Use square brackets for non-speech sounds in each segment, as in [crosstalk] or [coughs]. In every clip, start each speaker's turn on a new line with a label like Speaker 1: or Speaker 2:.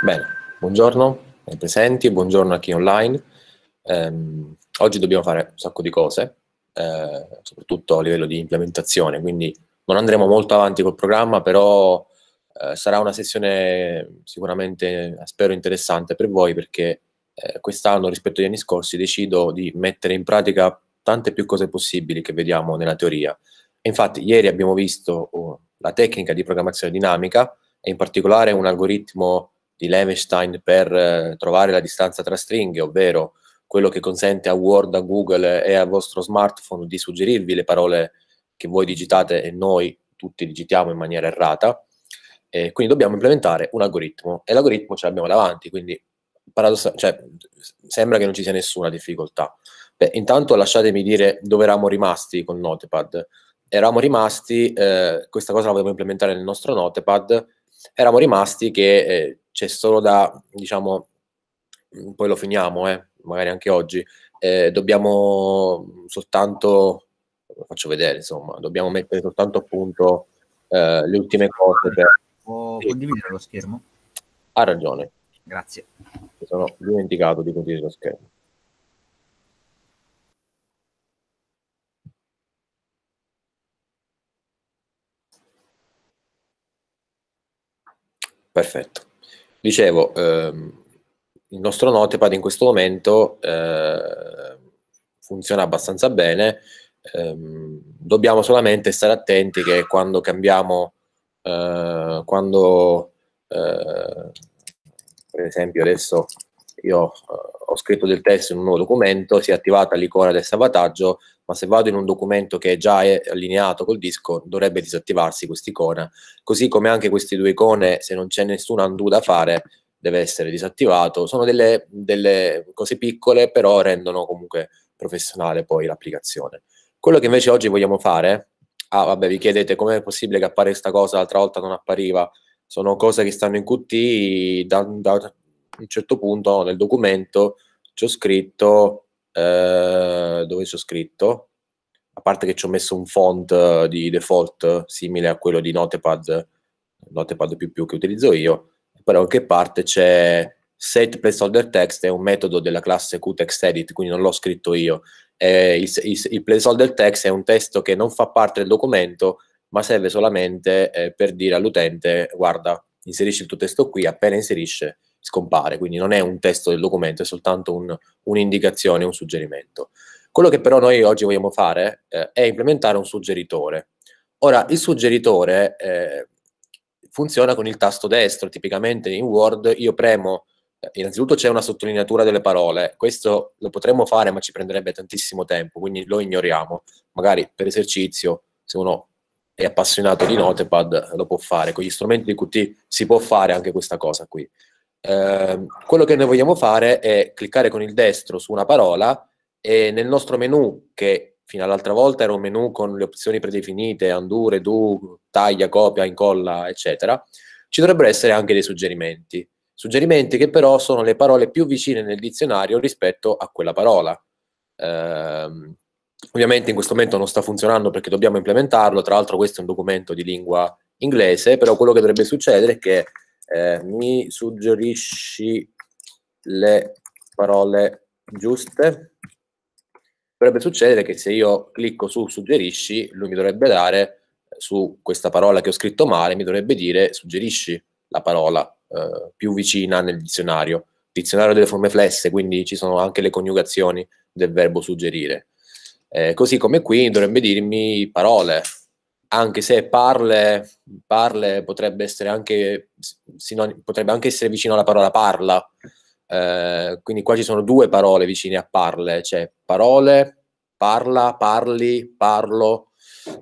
Speaker 1: Bene, buongiorno ai presenti, buongiorno a chi è online. Um, oggi dobbiamo fare un sacco di cose, eh, soprattutto a livello di implementazione, quindi non andremo molto avanti col programma, però eh, sarà una sessione sicuramente, spero, interessante per voi perché eh, quest'anno rispetto agli anni scorsi decido di mettere in pratica tante più cose possibili che vediamo nella teoria. Infatti ieri abbiamo visto uh, la tecnica di programmazione dinamica e in particolare un algoritmo di Levenstein per eh, trovare la distanza tra stringhe, ovvero quello che consente a Word, a Google e al vostro smartphone di suggerirvi le parole che voi digitate e noi tutti digitiamo in maniera errata. E quindi dobbiamo implementare un algoritmo e l'algoritmo ce l'abbiamo davanti, quindi cioè, sembra che non ci sia nessuna difficoltà. Beh, intanto lasciatemi dire dove eravamo rimasti con Notepad. Eravamo rimasti, eh, questa cosa la volevo implementare nel nostro Notepad, eravamo rimasti che eh, c'è solo da, diciamo, mm, poi lo finiamo, eh, magari anche oggi, eh, dobbiamo soltanto, lo faccio vedere, insomma, dobbiamo mettere soltanto a punto eh, le ultime cose. Per...
Speaker 2: Può condividere lo schermo?
Speaker 1: Ha ragione.
Speaker 2: Grazie.
Speaker 1: Mi sono dimenticato di condividere lo schermo. Perfetto. Dicevo, ehm, il nostro Notepad in questo momento eh, funziona abbastanza bene, ehm, dobbiamo solamente stare attenti che quando cambiamo, eh, quando eh, per esempio adesso io eh, ho scritto del testo in un nuovo documento, si è attivata l'icona del salvataggio, ma se vado in un documento che già è allineato col disco dovrebbe disattivarsi quest'icona, così come anche queste due icone, se non c'è nessun undo da fare, deve essere disattivato. Sono delle, delle cose piccole, però rendono comunque professionale poi l'applicazione. Quello che invece oggi vogliamo fare, ah vabbè vi chiedete com'è possibile che appare questa cosa, l'altra volta non appariva, sono cose che stanno in Qt da, da un certo punto nel documento ci scritto, eh, dove ci ho scritto? A parte che ci ho messo un font di default simile a quello di Notepad, Notepad più più che utilizzo io, però in che parte c'è set placeholder text è un metodo della classe qtextedit, quindi non l'ho scritto io. Eh, il, il, il, placeholder text è un testo che non fa parte del documento, ma serve solamente eh, per dire all'utente, guarda, inserisci il tuo testo qui, appena inserisce scompare, quindi non è un testo del documento, è soltanto un, un'indicazione, un suggerimento. Quello che però noi oggi vogliamo fare eh, è implementare un suggeritore. Ora, il suggeritore eh, funziona con il tasto destro, tipicamente in Word io premo, eh, innanzitutto c'è una sottolineatura delle parole, questo lo potremmo fare ma ci prenderebbe tantissimo tempo, quindi lo ignoriamo, magari per esercizio, se uno è appassionato di Notepad lo può fare, con gli strumenti di Qt si può fare anche questa cosa qui. Ehm, quello che noi vogliamo fare è cliccare con il destro su una parola e nel nostro menu, che fino all'altra volta era un menu con le opzioni predefinite, undo, redo, taglia, copia, incolla, eccetera, ci dovrebbero essere anche dei suggerimenti. Suggerimenti che però sono le parole più vicine nel dizionario rispetto a quella parola. Ehm, ovviamente in questo momento non sta funzionando perché dobbiamo implementarlo, tra l'altro questo è un documento di lingua inglese, però quello che dovrebbe succedere è che eh, mi suggerisci le parole giuste, dovrebbe succedere che se io clicco su suggerisci, lui mi dovrebbe dare eh, su questa parola che ho scritto male, mi dovrebbe dire suggerisci la parola eh, più vicina nel dizionario. Dizionario delle forme flesse, quindi ci sono anche le coniugazioni del verbo suggerire. Eh, così come qui dovrebbe dirmi parole, anche se parle, parle potrebbe essere anche, sinon- potrebbe anche essere vicino alla parola parla, eh, quindi qua ci sono due parole vicine a parle, cioè parole, parla, parli, parlo,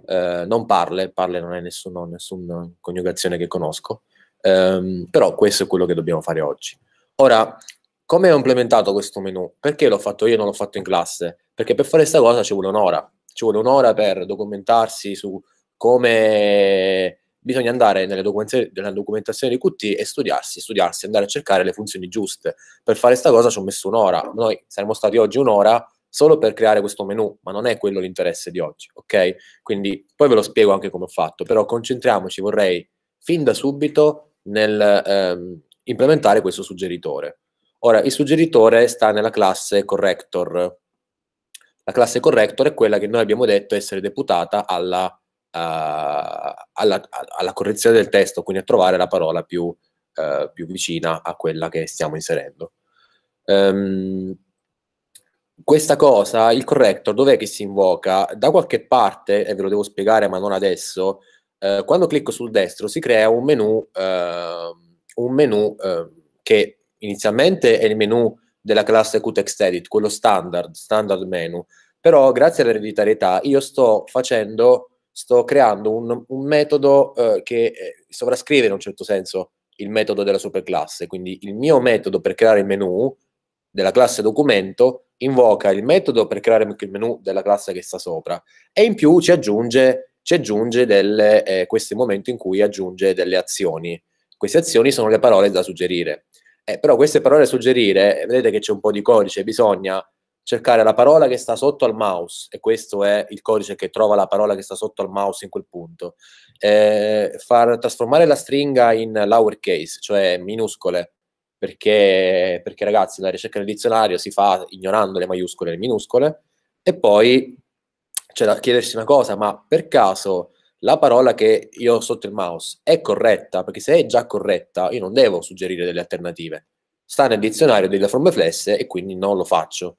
Speaker 1: eh, non parle, parle non è nessuna nessun coniugazione che conosco, eh, però questo è quello che dobbiamo fare oggi. Ora, come ho implementato questo menu? Perché l'ho fatto io e non l'ho fatto in classe? Perché per fare questa cosa ci vuole un'ora, ci vuole un'ora per documentarsi su come bisogna andare nelle documentazioni, nella documentazione di Qt e studiarsi, studiarsi, andare a cercare le funzioni giuste. Per fare questa cosa ci ho messo un'ora. Noi saremmo stati oggi un'ora solo per creare questo menu, ma non è quello l'interesse di oggi, ok? Quindi poi ve lo spiego anche come ho fatto, però concentriamoci, vorrei fin da subito nel, ehm, implementare questo suggeritore. Ora, il suggeritore sta nella classe corrector. La classe corrector è quella che noi abbiamo detto essere deputata alla, alla, alla correzione del testo, quindi a trovare la parola più, uh, più vicina a quella che stiamo inserendo. Um, questa cosa, il corrector, dov'è che si invoca? Da qualche parte, e ve lo devo spiegare ma non adesso, eh, quando clicco sul destro si crea un menu, eh, un menu eh, che inizialmente è il menu della classe QTextEdit, quello standard, standard menu, però grazie all'ereditarietà io sto facendo, sto creando un, un metodo eh, che eh, sovrascrive in un certo senso il metodo della superclasse, quindi il mio metodo per creare il menu della classe documento invoca il metodo per creare il menu della classe che sta sopra e in più ci aggiunge, ci aggiunge delle, eh, questo momento in cui aggiunge delle azioni. Queste azioni sono le parole da suggerire. Eh, però queste parole da suggerire, vedete che c'è un po' di codice, bisogna cercare la parola che sta sotto al mouse e questo è il codice che trova la parola che sta sotto al mouse in quel punto. Eh, far trasformare la stringa in lowercase, cioè minuscole, perché, perché ragazzi la ricerca nel dizionario si fa ignorando le maiuscole e le minuscole e poi c'è da chiedersi una cosa, ma per caso la parola che io ho sotto il mouse è corretta? Perché se è già corretta io non devo suggerire delle alternative. Sta nel dizionario delle forme flesse e quindi non lo faccio.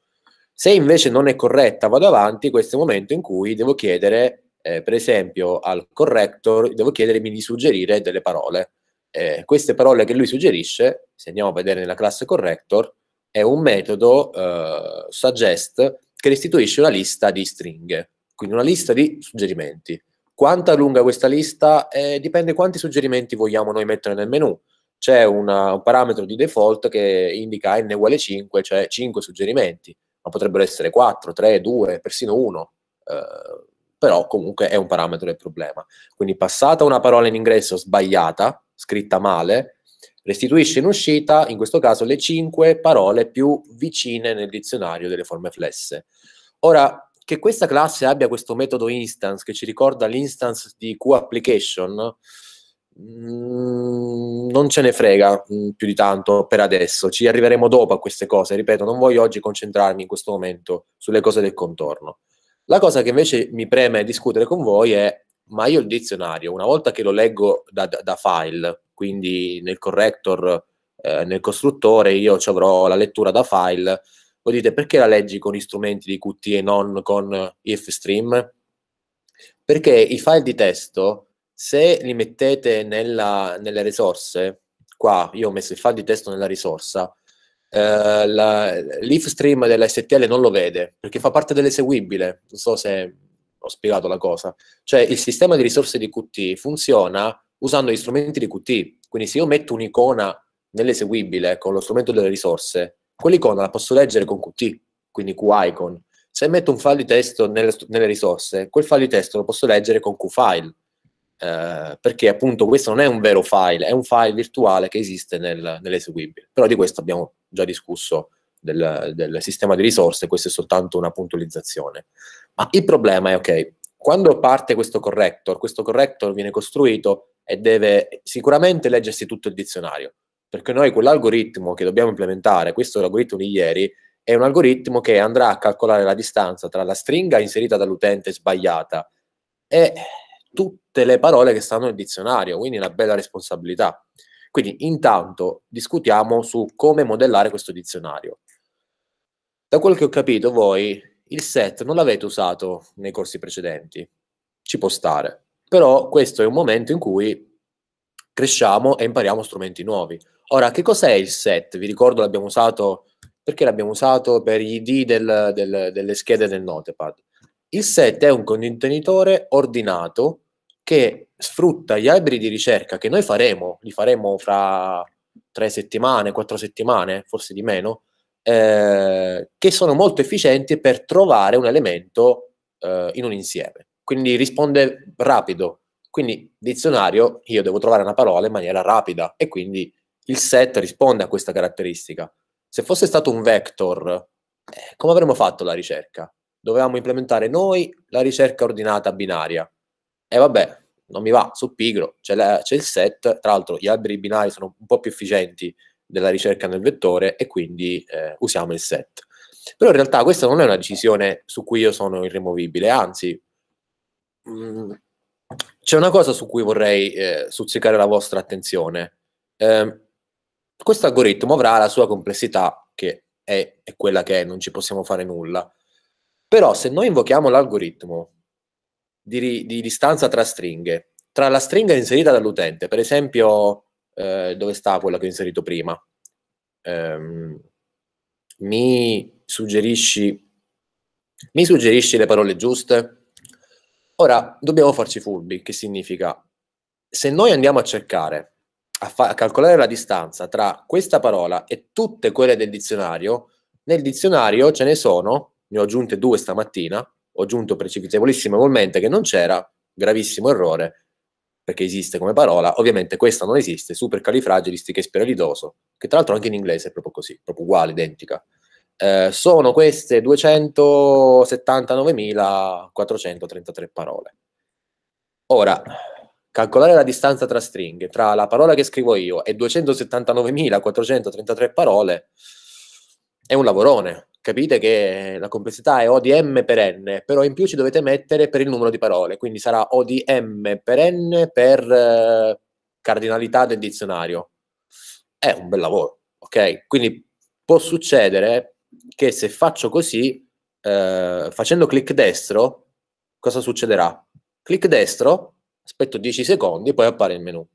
Speaker 1: Se invece non è corretta, vado avanti, questo è il momento in cui devo chiedere, eh, per esempio, al corrector, devo chiedermi di suggerire delle parole eh, queste parole che lui suggerisce, se andiamo a vedere nella classe corrector, è un metodo eh, suggest che restituisce una lista di stringhe, quindi una lista di suggerimenti. Quanta lunga questa lista? Eh, dipende quanti suggerimenti vogliamo noi mettere nel menu. C'è una, un parametro di default che indica n uguale 5, cioè 5 suggerimenti, ma potrebbero essere 4, 3, 2, persino 1. Eh, però comunque è un parametro del problema. Quindi passata una parola in ingresso sbagliata, scritta male, restituisce in uscita, in questo caso, le cinque parole più vicine nel dizionario delle forme flesse. Ora, che questa classe abbia questo metodo instance che ci ricorda l'instance di QApplication, mm, non ce ne frega mm, più di tanto per adesso, ci arriveremo dopo a queste cose, ripeto, non voglio oggi concentrarmi in questo momento sulle cose del contorno. La cosa che invece mi preme discutere con voi è ma io il dizionario, una volta che lo leggo da, da, da file, quindi nel corrector, eh, nel costruttore, io ci avrò la lettura da file, voi dite perché la leggi con gli strumenti di Qt e non con ifstream? Perché i file di testo, se li mettete nella, nelle risorse, qua io ho messo il file di testo nella risorsa, eh, l'ifstream della STL non lo vede perché fa parte dell'eseguibile. Non so se ho spiegato la cosa. Cioè il sistema di risorse di Qt funziona usando gli strumenti di Qt. Quindi se io metto un'icona nell'eseguibile con lo strumento delle risorse, quell'icona la posso leggere con Qt, quindi QIcon. Se metto un file di testo nelle, nelle risorse, quel file di testo lo posso leggere con QFile. Eh, perché appunto questo non è un vero file, è un file virtuale che esiste nel, nell'eseguibile. Però di questo abbiamo già discusso del, del sistema di risorse, questa è soltanto una puntualizzazione. Ma il problema è, ok, quando parte questo corrector, questo corrector viene costruito e deve sicuramente leggersi tutto il dizionario, perché noi quell'algoritmo che dobbiamo implementare, questo è l'algoritmo di ieri, è un algoritmo che andrà a calcolare la distanza tra la stringa inserita dall'utente sbagliata e tutte le parole che stanno nel dizionario, quindi una bella responsabilità. Quindi intanto discutiamo su come modellare questo dizionario. Da quello che ho capito voi il set non l'avete usato nei corsi precedenti, ci può stare, però questo è un momento in cui cresciamo e impariamo strumenti nuovi. Ora, che cos'è il set? Vi ricordo l'abbiamo usato, perché l'abbiamo usato per gli ID del, del, delle schede del Notepad. Il set è un contenitore ordinato che sfrutta gli alberi di ricerca che noi faremo, li faremo fra tre settimane, quattro settimane, forse di meno, eh, che sono molto efficienti per trovare un elemento eh, in un insieme. Quindi risponde rapido. Quindi dizionario, io devo trovare una parola in maniera rapida e quindi il set risponde a questa caratteristica. Se fosse stato un vector, eh, come avremmo fatto la ricerca? Dovevamo implementare noi la ricerca ordinata binaria. E vabbè, non mi va, su pigro, c'è, la, c'è il set, tra l'altro gli alberi binari sono un po' più efficienti della ricerca nel vettore e quindi eh, usiamo il set. Però in realtà questa non è una decisione su cui io sono irremovibile, anzi mh, mm, c'è una cosa su cui vorrei eh, stuzzicare la vostra attenzione. Eh, questo algoritmo avrà la sua complessità che è, è quella che è, non ci possiamo fare nulla. Però se noi invochiamo l'algoritmo di, di distanza tra stringhe, tra la stringa inserita dall'utente, per esempio, eh, dove sta quella che ho inserito prima? Um, mi suggerisci, mi suggerisci le parole giuste? Ora, dobbiamo farci furbi, che significa, se noi andiamo a cercare, a, fa- a calcolare la distanza tra questa parola e tutte quelle del dizionario, nel dizionario ce ne sono, ne ho aggiunte due stamattina, ho aggiunto precipitevolissimamente che non c'era, gravissimo errore, perché esiste come parola, ovviamente questa non esiste, supercalifragilistichespiralidoso, che tra l'altro anche in inglese è proprio così, proprio uguale, identica. Eh, sono queste 279.433 parole. Ora, calcolare la distanza tra stringhe, tra la parola che scrivo io e 279.433 parole, è un lavorone. Capite che la complessità è O di M per N, però in più ci dovete mettere per il numero di parole, quindi sarà O di M per N per eh, cardinalità del dizionario. È un bel lavoro, ok? Quindi può succedere che se faccio così, eh, facendo clic destro, cosa succederà? Clic destro, aspetto 10 secondi, poi appare il menu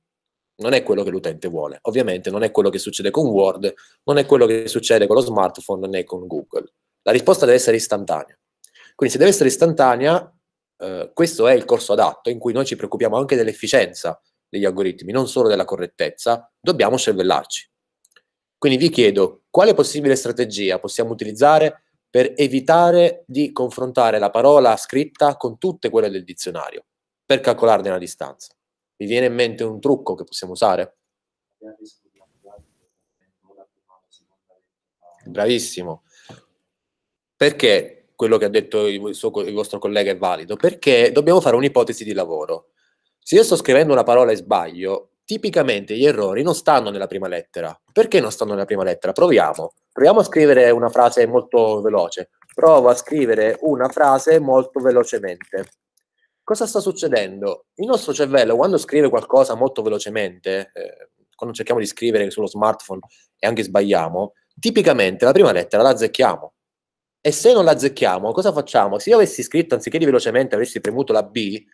Speaker 1: non è quello che l'utente vuole. Ovviamente non è quello che succede con Word, non è quello che succede con lo smartphone né con Google. La risposta deve essere istantanea. Quindi se deve essere istantanea, eh, questo è il corso adatto in cui noi ci preoccupiamo anche dell'efficienza degli algoritmi, non solo della correttezza, dobbiamo cervellarci. Quindi vi chiedo quale possibile strategia possiamo utilizzare per evitare di confrontare la parola scritta con tutte quelle del dizionario, per calcolarne la distanza. Vi viene in mente un trucco che possiamo usare? Bravissimo. Perché quello che ha detto il, suo, il vostro collega è valido? Perché dobbiamo fare un'ipotesi di lavoro. Se io sto scrivendo una parola e sbaglio, tipicamente gli errori non stanno nella prima lettera. Perché non stanno nella prima lettera? Proviamo. Proviamo a scrivere una frase molto veloce. Provo a scrivere una frase molto velocemente cosa sta succedendo? Il nostro cervello, quando scrive qualcosa molto velocemente, eh, quando cerchiamo di scrivere sullo smartphone e anche sbagliamo, tipicamente la prima lettera la azzecchiamo. E se non la azzecchiamo, cosa facciamo? Se io avessi scritto, anziché di velocemente, avessi premuto la B,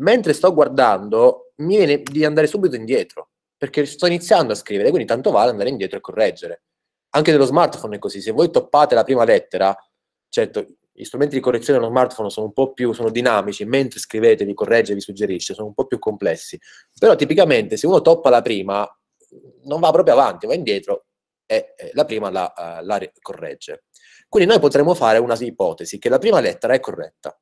Speaker 1: mentre sto guardando, mi viene di andare subito indietro, perché sto iniziando a scrivere, quindi tanto vale andare indietro e correggere. Anche nello smartphone è così, se voi toppate la prima lettera, certo, gli strumenti di correzione dello smartphone sono un po' più sono dinamici, mentre scrivete, vi corregge, vi suggerisce, sono un po' più complessi. Però tipicamente se uno toppa la prima, non va proprio avanti, va indietro e eh, la prima la, uh, la corregge. Quindi noi potremmo fare una ipotesi, che la prima lettera è corretta.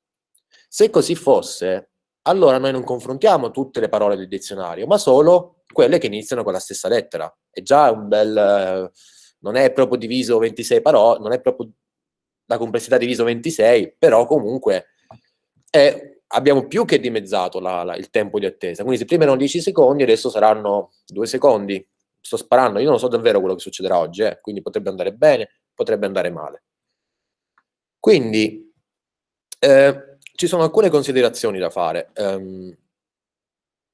Speaker 1: Se così fosse, allora noi non confrontiamo tutte le parole del dizionario, ma solo quelle che iniziano con la stessa lettera. È già un bel... Uh, non è proprio diviso 26 parole, non è proprio la complessità diviso 26, però comunque è, abbiamo più che dimezzato la, la, il tempo di attesa. Quindi se prima erano 10 secondi, adesso saranno 2 secondi. Sto sparando, io non so davvero quello che succederà oggi, eh, quindi potrebbe andare bene, potrebbe andare male. Quindi eh, ci sono alcune considerazioni da fare. Um,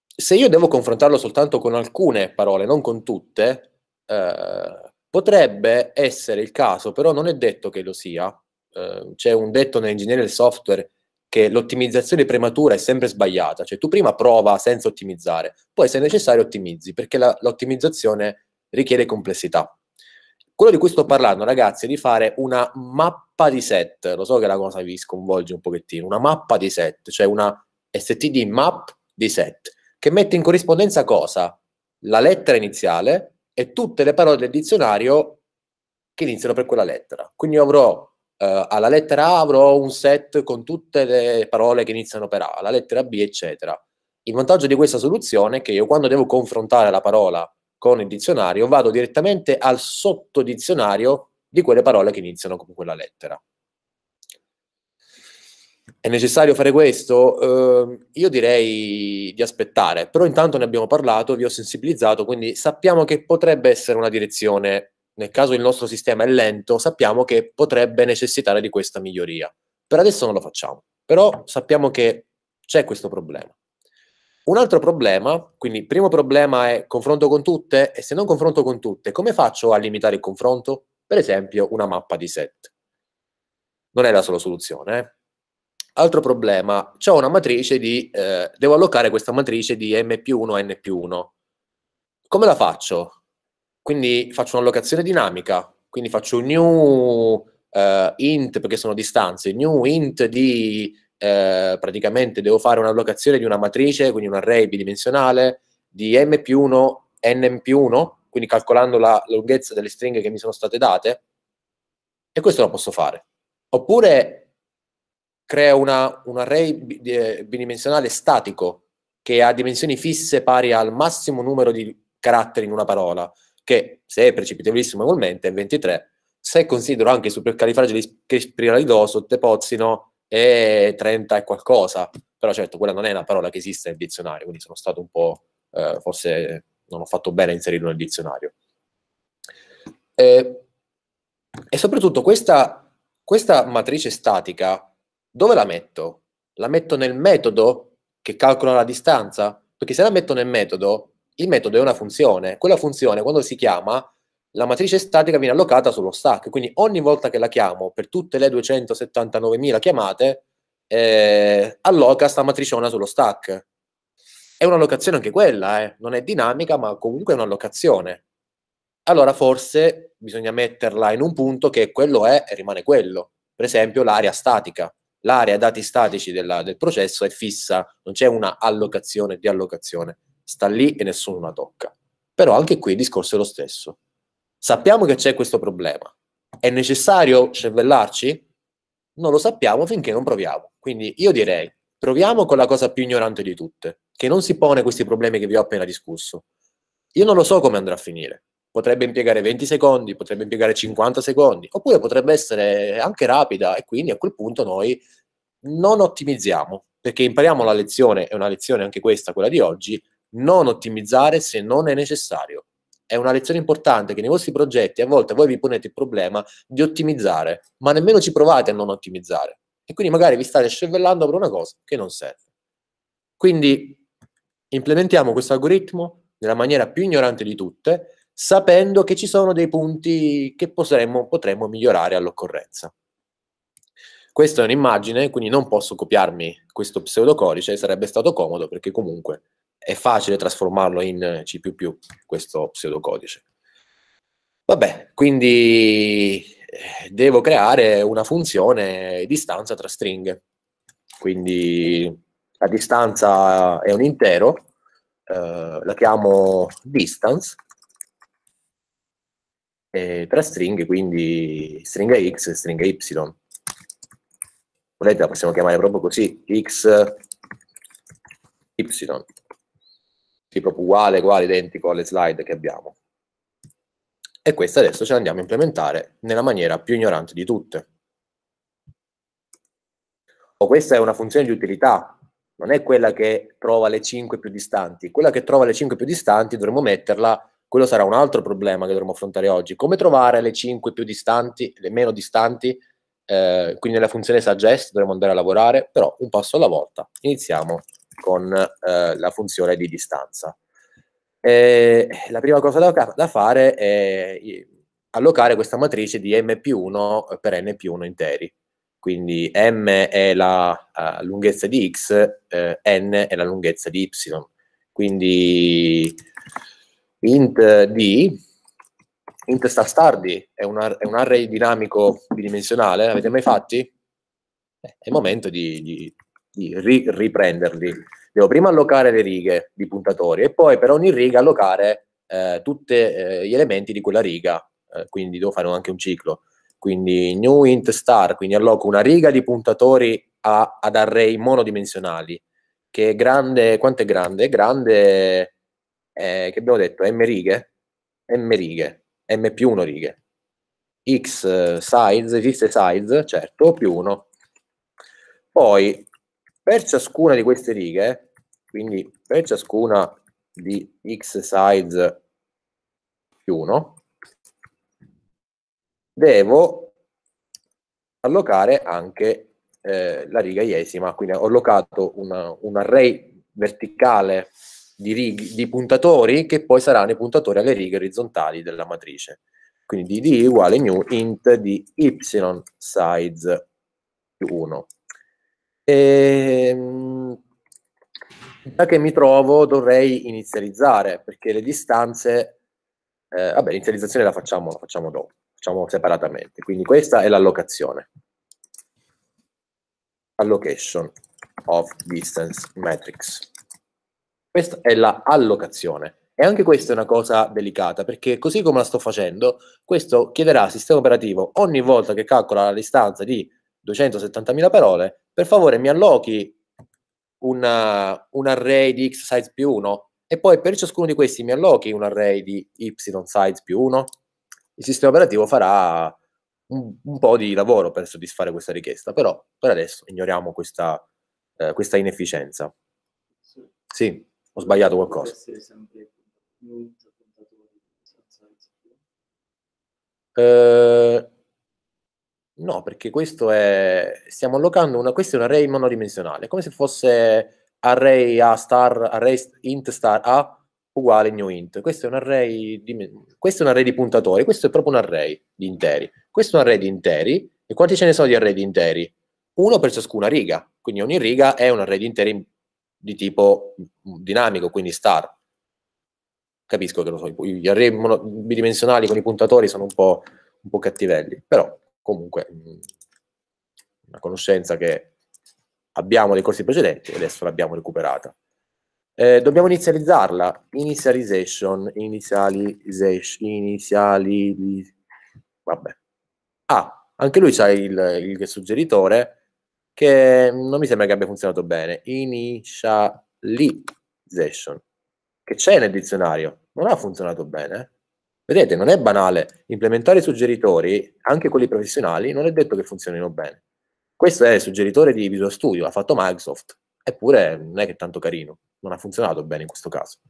Speaker 1: se io devo confrontarlo soltanto con alcune parole, non con tutte, eh, Potrebbe essere il caso, però non è detto che lo sia. Eh, c'è un detto nell'ingegneria del software che l'ottimizzazione prematura è sempre sbagliata, cioè tu prima prova senza ottimizzare, poi se necessario ottimizzi, perché la, l'ottimizzazione richiede complessità. Quello di cui sto parlando, ragazzi, è di fare una mappa di set, lo so che la cosa vi sconvolge un pochettino, una mappa di set, cioè una std map di set, che mette in corrispondenza cosa? La lettera iniziale e tutte le parole del dizionario che iniziano per quella lettera. Quindi avrò eh, alla lettera A avrò un set con tutte le parole che iniziano per A, alla lettera B, eccetera. Il vantaggio di questa soluzione è che io quando devo confrontare la parola con il dizionario vado direttamente al sottodizionario di quelle parole che iniziano con quella lettera. È necessario fare questo? Eh, io direi di aspettare, però intanto ne abbiamo parlato, vi ho sensibilizzato, quindi sappiamo che potrebbe essere una direzione, nel caso il nostro sistema è lento, sappiamo che potrebbe necessitare di questa miglioria. Per adesso non lo facciamo, però sappiamo che c'è questo problema. Un altro problema, quindi il primo problema è confronto con tutte, e se non confronto con tutte, come faccio a limitare il confronto? Per esempio una mappa di set. Non è la sola soluzione, eh? Altro problema, ho una matrice di, eh, devo allocare questa matrice di m più 1 a n più 1. Come la faccio? Quindi faccio un'allocazione dinamica, quindi faccio un new uh, int, perché sono distanze, new int di, eh, praticamente devo fare un'allocazione di una matrice, quindi un array bidimensionale, di m più 1, n più 1, quindi calcolando la lunghezza delle stringhe che mi sono state date, e questo lo posso fare. Oppure crea una, un array eh, bidimensionale statico che ha dimensioni fisse pari al massimo numero di caratteri in una parola, che se è precipitevolissimo ugualmente è 23, se considero anche il supercalifragilispiralidoso, tepozzino è 30 e qualcosa, però certo quella non è una parola che esiste nel dizionario, quindi sono stato un po', eh, forse non ho fatto bene a inserirlo nel dizionario. Eh, e soprattutto questa, questa matrice statica dove la metto? La metto nel metodo che calcola la distanza? Perché se la metto nel metodo, il metodo è una funzione. Quella funzione, quando si chiama, la matrice statica viene allocata sullo stack. Quindi ogni volta che la chiamo, per tutte le 279.000 chiamate, eh, alloca sta matriciona sullo stack. È un'allocazione anche quella, eh. non è dinamica, ma comunque è un'allocazione. Allora forse bisogna metterla in un punto che quello è e rimane quello. Per esempio l'area statica l'area dati statici della, del processo è fissa, non c'è una allocazione di allocazione, sta lì e nessuno la tocca. Però anche qui il discorso è lo stesso. Sappiamo che c'è questo problema. È necessario cervellarci? Non lo sappiamo finché non proviamo. Quindi io direi, proviamo con la cosa più ignorante di tutte, che non si pone questi problemi che vi ho appena discusso. Io non lo so come andrà a finire potrebbe impiegare 20 secondi, potrebbe impiegare 50 secondi, oppure potrebbe essere anche rapida e quindi a quel punto noi non ottimizziamo, perché impariamo la lezione, è una lezione anche questa, quella di oggi, non ottimizzare se non è necessario. È una lezione importante che nei vostri progetti a volte voi vi ponete il problema di ottimizzare, ma nemmeno ci provate a non ottimizzare. E quindi magari vi state scervellando per una cosa che non serve. Quindi implementiamo questo algoritmo nella maniera più ignorante di tutte, sapendo che ci sono dei punti che potremmo, potremmo migliorare all'occorrenza. Questa è un'immagine, quindi non posso copiarmi questo pseudocodice, sarebbe stato comodo perché comunque è facile trasformarlo in C++, questo pseudocodice. Vabbè, quindi eh, devo creare una funzione distanza tra stringhe. Quindi la distanza è un intero, eh, la chiamo distance, eh, tra stringhe, quindi stringa x e stringa y. Volete la possiamo chiamare proprio così, x, y. Proprio uguale, uguale, identico alle slide che abbiamo. E questa adesso ce la andiamo a implementare nella maniera più ignorante di tutte. O questa è una funzione di utilità, non è quella che trova le 5 più distanti. Quella che trova le 5 più distanti dovremmo metterla quello sarà un altro problema che dovremo affrontare oggi. Come trovare le 5 più distanti, le meno distanti? Eh, quindi nella funzione suggest dovremo andare a lavorare, però un passo alla volta. Iniziamo con eh, la funzione di distanza. Eh, la prima cosa da, da, fare è allocare questa matrice di m più 1 per n più 1 interi. Quindi m è la uh, lunghezza di x, eh, n è la lunghezza di y. Quindi int d, int star star d, è un, è un array dinamico bidimensionale, avete mai fatti? Eh, è il momento di, di, di ri, riprenderli. Devo prima allocare le righe di puntatori e poi per ogni riga allocare eh, tutti eh, gli elementi di quella riga, eh, quindi devo fare anche un ciclo. Quindi new int star, quindi alloco una riga di puntatori a, ad array monodimensionali, che è grande, quanto è grande? È grande eh, che abbiamo detto m righe, m righe, m più 1 righe, x size, esiste size, certo, più 1. Poi, per ciascuna di queste righe, quindi per ciascuna di x size più 1, devo allocare anche eh, la riga iesima, quindi ho allocato una, un array verticale di, righe, di puntatori che poi saranno i puntatori alle righe orizzontali della matrice. Quindi dd uguale new int di y size più 1. E, da che mi trovo dovrei inizializzare perché le distanze, eh, vabbè l'inizializzazione la facciamo, la facciamo dopo, facciamo separatamente. Quindi questa è l'allocazione. Allocation of distance matrix. Questa è la allocazione. E anche questa è una cosa delicata, perché così come la sto facendo, questo chiederà al sistema operativo ogni volta che calcola la distanza di 270.000 parole, per favore mi allochi una, un array di x size più 1 e poi per ciascuno di questi mi allochi un array di y size più 1, il sistema operativo farà un, un po' di lavoro per soddisfare questa richiesta, però per adesso ignoriamo questa, eh, questa inefficienza. Sì, ho sbagliato qualcosa. Eh, no, perché questo è stiamo allocando una questo è un array monodimensionale, come se fosse array a star array int star a uguale new int. Questo è un array di questo è un array di puntatori, questo è proprio un array di interi. Questo è un array di interi e quanti ce ne sono di array di interi? Uno per ciascuna riga, quindi ogni riga è un array di interi di tipo dinamico, quindi star capisco che lo so, gli array bidimensionali con i puntatori sono un po', un po cattivelli, però comunque mh, una conoscenza che abbiamo dei corsi precedenti e adesso l'abbiamo recuperata. Eh, dobbiamo inizializzarla, initialization, initialization, iniziali, vabbè. Ah, anche lui c'ha il, il suggeritore che non mi sembra che abbia funzionato bene, initialization che c'è nel dizionario, non ha funzionato bene. Vedete, non è banale. Implementare i suggeritori, anche quelli professionali, non è detto che funzionino bene. Questo è il suggeritore di Visual Studio, l'ha fatto Microsoft, eppure non è che è tanto carino, non ha funzionato bene in questo caso.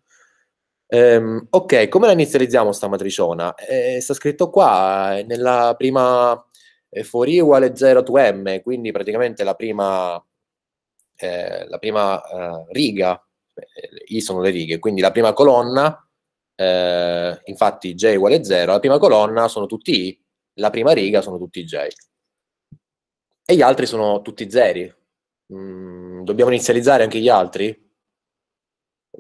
Speaker 1: Um, ok, come la inizializziamo sta matriciona? Eh, sta scritto qua, eh, nella prima for i uguale 0 to m, quindi praticamente la prima, eh, la prima uh, riga i sono le righe, quindi la prima colonna, eh, infatti j uguale 0, la prima colonna sono tutti i, la prima riga sono tutti j. E gli altri sono tutti zeri. Mm, dobbiamo inizializzare anche gli altri?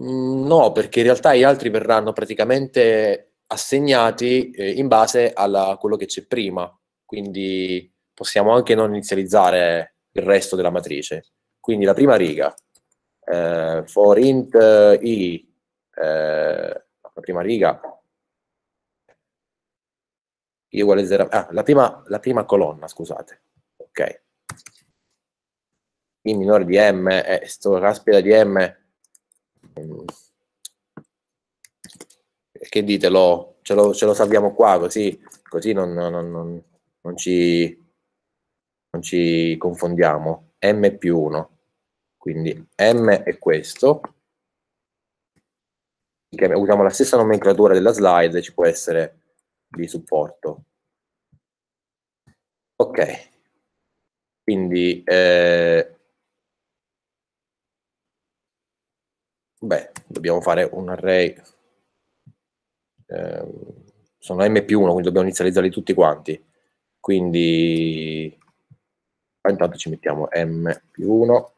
Speaker 1: Mm, no, perché in realtà gli altri verranno praticamente assegnati eh, in base a quello che c'è prima, quindi possiamo anche non inizializzare il resto della matrice. Quindi la prima riga eh, for int i, eh, la prima riga, i uguale 0, ah, la prima, la prima colonna, scusate, ok. I minore di m è sto caspita di m, mm, che dite, lo, ce, lo, ce lo salviamo qua, così, così non, non, non, non, ci, non ci confondiamo, m più 1 quindi M è questo, usiamo la stessa nomenclatura della slide, ci può essere di supporto. Ok, quindi eh, beh, dobbiamo fare un array, eh, sono M più 1, quindi dobbiamo inizializzarli tutti quanti, quindi intanto ci mettiamo M più 1,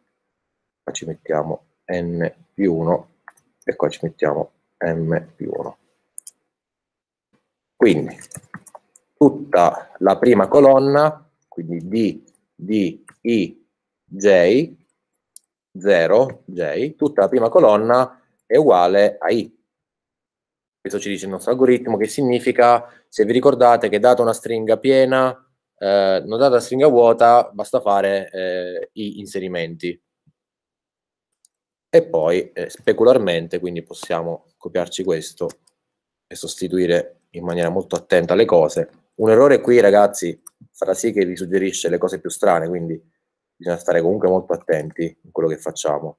Speaker 1: qua ci mettiamo n più 1 e qua ci mettiamo m più 1. Quindi tutta la prima colonna, quindi d, d, i, j, 0, j, tutta la prima colonna è uguale a i. Questo ci dice il nostro algoritmo, che significa, se vi ricordate che data una stringa piena, eh, non data stringa vuota, basta fare eh, i inserimenti e poi eh, specularmente, quindi possiamo copiarci questo e sostituire in maniera molto attenta le cose. Un errore qui, ragazzi, farà sì che vi suggerisce le cose più strane, quindi bisogna stare comunque molto attenti in quello che facciamo.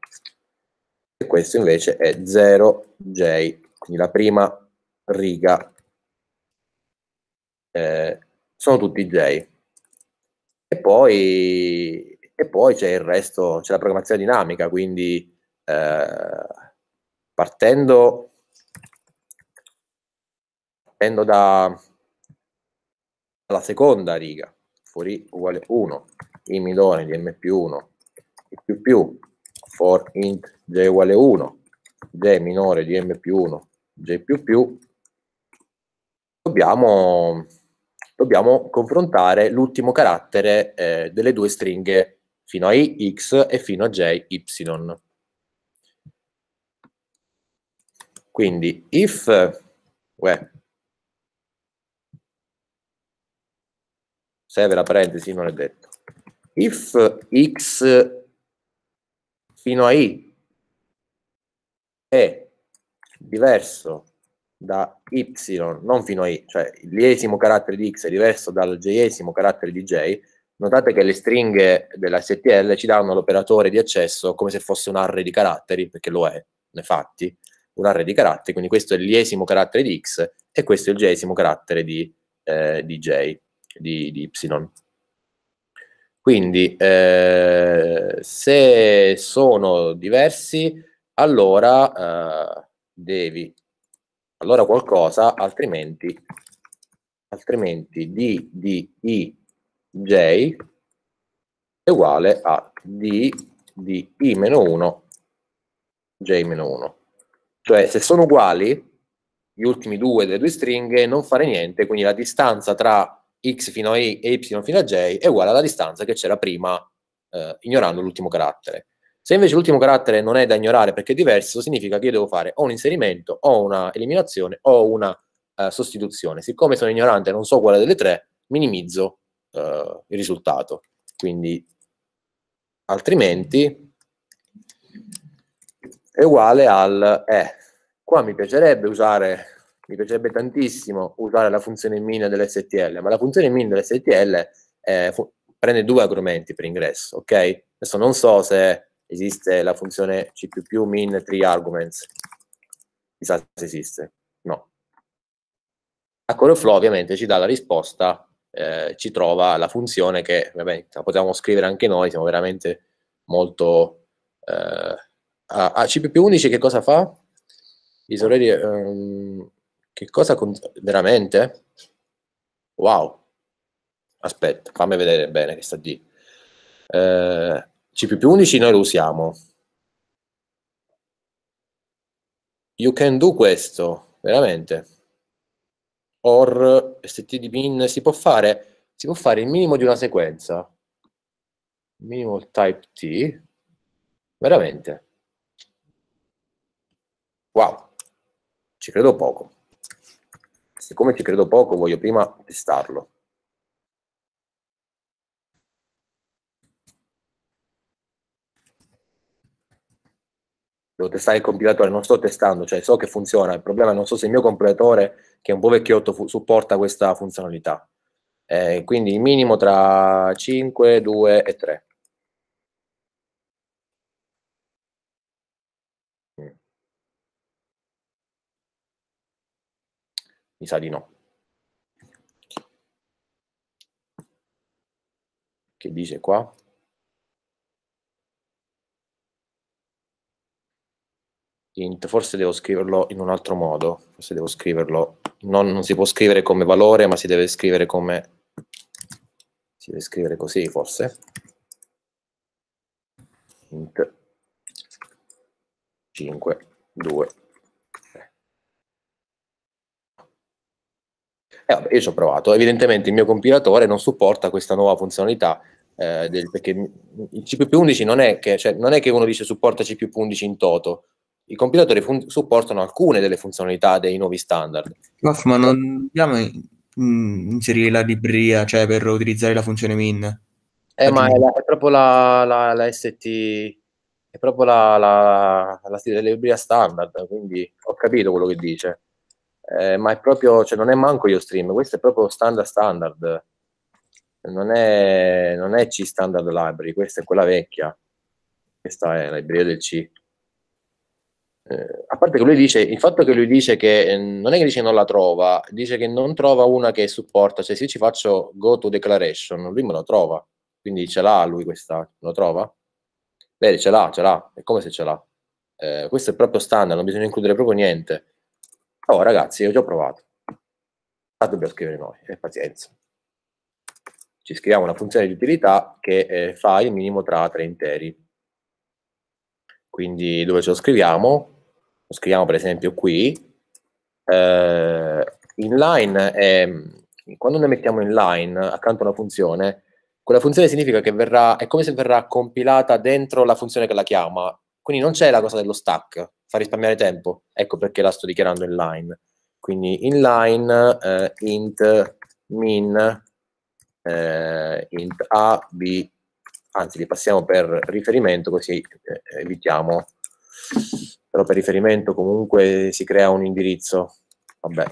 Speaker 1: E questo invece è 0J, quindi la prima riga eh, sono tutti J. E poi, e poi c'è il resto, c'è la programmazione dinamica, quindi eh, partendo, partendo da, dalla seconda riga, fuori uguale 1, i minore di m più 1, i più più, for int j uguale 1, j minore di m più 1, più, dobbiamo, dobbiamo confrontare l'ultimo carattere eh, delle due stringhe fino a x e fino a j y. Quindi if uè, serve la parentesi, non è detto. If x fino a i è diverso da y, non fino a i, cioè il iesimo carattere di x è diverso dal j-esimo carattere di j, notate che le stringhe della STL ci danno l'operatore di accesso come se fosse un array di caratteri, perché lo è, nei fatti, un array di caratteri, quindi questo è l'iesimo carattere di x e questo è il j-esimo carattere di, eh, di j di, di y. Quindi eh, se sono diversi, allora eh, devi, allora qualcosa, altrimenti, altrimenti d di i j è uguale a d di i meno 1 j meno 1. Cioè se sono uguali, gli ultimi due delle due stringhe, non fare niente, quindi la distanza tra x fino a i e y fino a j è uguale alla distanza che c'era prima eh, ignorando l'ultimo carattere. Se invece l'ultimo carattere non è da ignorare perché è diverso, significa che io devo fare o un inserimento, o una eliminazione, o una eh, sostituzione. Siccome sono ignorante e non so quale delle tre, minimizzo eh, il risultato. Quindi, altrimenti, è uguale al... Eh, qua mi piacerebbe usare mi piacerebbe tantissimo usare la funzione min dell'STL, ma la funzione min dell'STL eh, prende due argomenti per ingresso, ok? Adesso non so se esiste la funzione c++ min 3 arguments, chissà se esiste, no. A Coreflow ovviamente ci dà la risposta, eh, ci trova la funzione che, vabbè, la potevamo scrivere anche noi, siamo veramente molto... Eh, a, a C++11 che cosa fa? Already, um, che cosa veramente? Wow. Aspetta, fammi vedere bene che sta di. Eh, C++11 noi lo usiamo. You can do questo, veramente. Or std min si può fare si può fare il minimo di una sequenza. Minimal type t. Veramente. Wow. Ci credo poco siccome ci credo poco, voglio prima testarlo. Devo testare il compilatore, non sto testando, cioè so che funziona, il problema è non so se il mio compilatore, che è un po' vecchiotto, supporta questa funzionalità. Eh, quindi il minimo tra 5, 2 e 3. Mi sa di no. Che dice qua? Int, forse devo scriverlo in un altro modo, forse devo scriverlo, non, non, si può scrivere come valore, ma si deve scrivere come, si deve scrivere così forse, int 5, 2, Eh, vabbè, io ci ho provato, evidentemente il mio compilatore non supporta questa nuova funzionalità, eh, del, perché il C++11 non è, che, cioè, non è che uno dice supporta C++11 in toto, i compilatori fun- supportano alcune delle funzionalità dei nuovi standard.
Speaker 2: Prof, ma non dobbiamo inserire la libreria, cioè per utilizzare la funzione min?
Speaker 1: Eh, ma è, la, è, proprio la, la, la, ST, è proprio la, la, la, la libreria standard, quindi ho capito quello che dice eh, ma è proprio, cioè non è manco io stream, questo è proprio standard standard. non è, non è C standard library, questa è quella vecchia, questa è la libreria del C. Eh, a parte che lui dice, il fatto che lui dice che eh, non è che dice non la trova, dice che non trova una che supporta, cioè se io ci faccio go to declaration, lui me lo trova, quindi ce l'ha lui questa, lo trova? Vedi, ce l'ha, ce l'ha, è come se ce l'ha. Eh, questo è proprio standard, non bisogna includere proprio niente. Oh ragazzi, io già ho provato. Ah, dobbiamo scrivere noi, eh, pazienza. Ci scriviamo una funzione di utilità che eh, fa il minimo tra tre interi. Quindi dove ce lo scriviamo? Scriviamo per esempio qui. Eh, inline è, quando noi mettiamo inline accanto a una funzione, quella funzione significa che verrà, è come se verrà compilata dentro la funzione che la chiama. Quindi non c'è la cosa dello stack, fa risparmiare tempo. Ecco perché la sto dichiarando inline. Quindi inline eh, int min eh, int a, b, anzi li passiamo per riferimento così eh, evitiamo, però per riferimento comunque si crea un indirizzo, vabbè,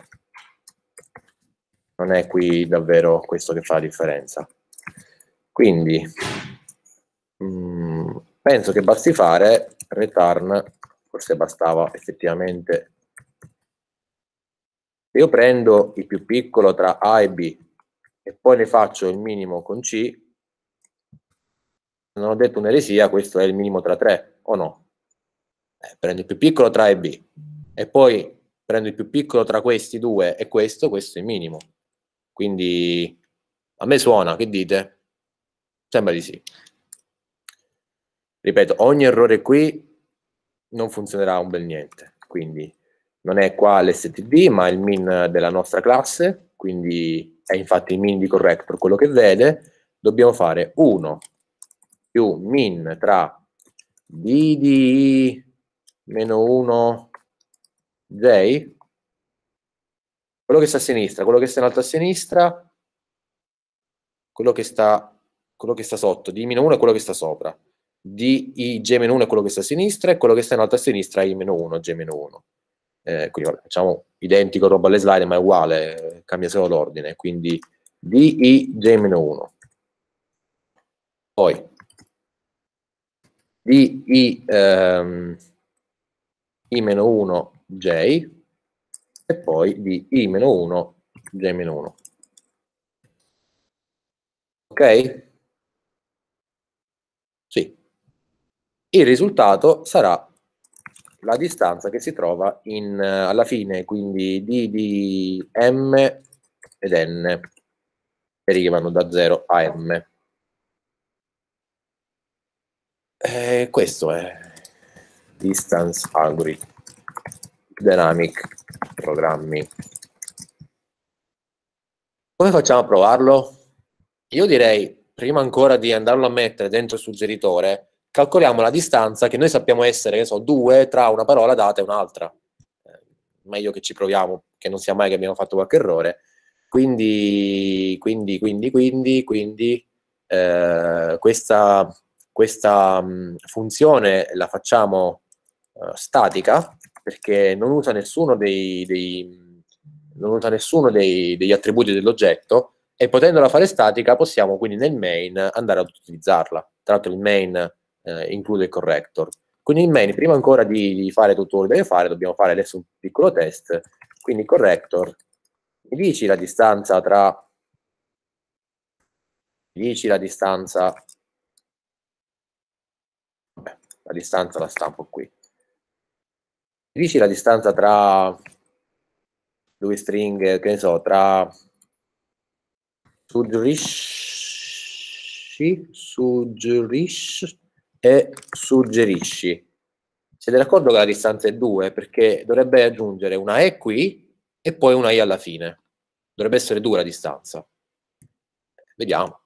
Speaker 1: non è qui davvero questo che fa la differenza. Quindi mh, mm, penso che basti fare return, forse bastava effettivamente io prendo il più piccolo tra A e B e poi ne faccio il minimo con C, non ho detto un'eresia, questo è il minimo tra 3, o no? Eh, prendo il più piccolo tra A e B e poi prendo il più piccolo tra questi due e questo, questo è il minimo. Quindi a me suona, che dite? Sembra di sì. Ripeto, ogni errore qui non funzionerà un bel niente, quindi non è qua l'std ma il min della nostra classe, quindi è infatti il min di corrector quello che vede, dobbiamo fare 1 più min tra d di meno 1 j, quello che sta a sinistra, quello che sta in alto a sinistra, quello che sta, quello che sta sotto, d meno 1 è quello che sta sopra, d i j meno 1 è quello che sta a sinistra e quello che sta in alto a sinistra è i meno 1, j meno 1 eh, quindi vabbè, facciamo identico roba alle slide ma è uguale, cambia solo l'ordine, quindi di J-1. Poi di I, ehm, I-1 J e poi di I-1 J-1. Ok? Sì. Il risultato sarà la distanza che si trova in, alla fine, quindi d di m ed n derivano da 0 a m. E questo è Distance Algorithm Dynamic Programming. Come facciamo a provarlo? Io direi, prima ancora di andarlo a mettere dentro il suggeritore, calcoliamo la distanza che noi sappiamo essere, che so, due tra una parola data e un'altra. Eh, meglio che ci proviamo, che non sia mai che abbiamo fatto qualche errore. Quindi, quindi, quindi, quindi, quindi eh, questa, questa mh, funzione la facciamo uh, statica perché non usa nessuno dei, dei, non usa nessuno dei, degli attributi dell'oggetto e potendola fare statica possiamo quindi nel main andare ad utilizzarla. Tra l'altro il main eh, include il corrector. Quindi in main, prima ancora di, di fare tutto quello che deve fare, dobbiamo fare adesso un piccolo test. Quindi corrector, mi dici la distanza tra... Mi dici la distanza... Vabbè, la distanza la stampo qui. Dici la distanza tra due string, che ne so, tra suggerisci, suggerisci, e suggerisci. Siete d'accordo che la distanza è 2? Perché dovrebbe aggiungere una E qui e poi una I alla fine. Dovrebbe essere 2 la distanza. Vediamo.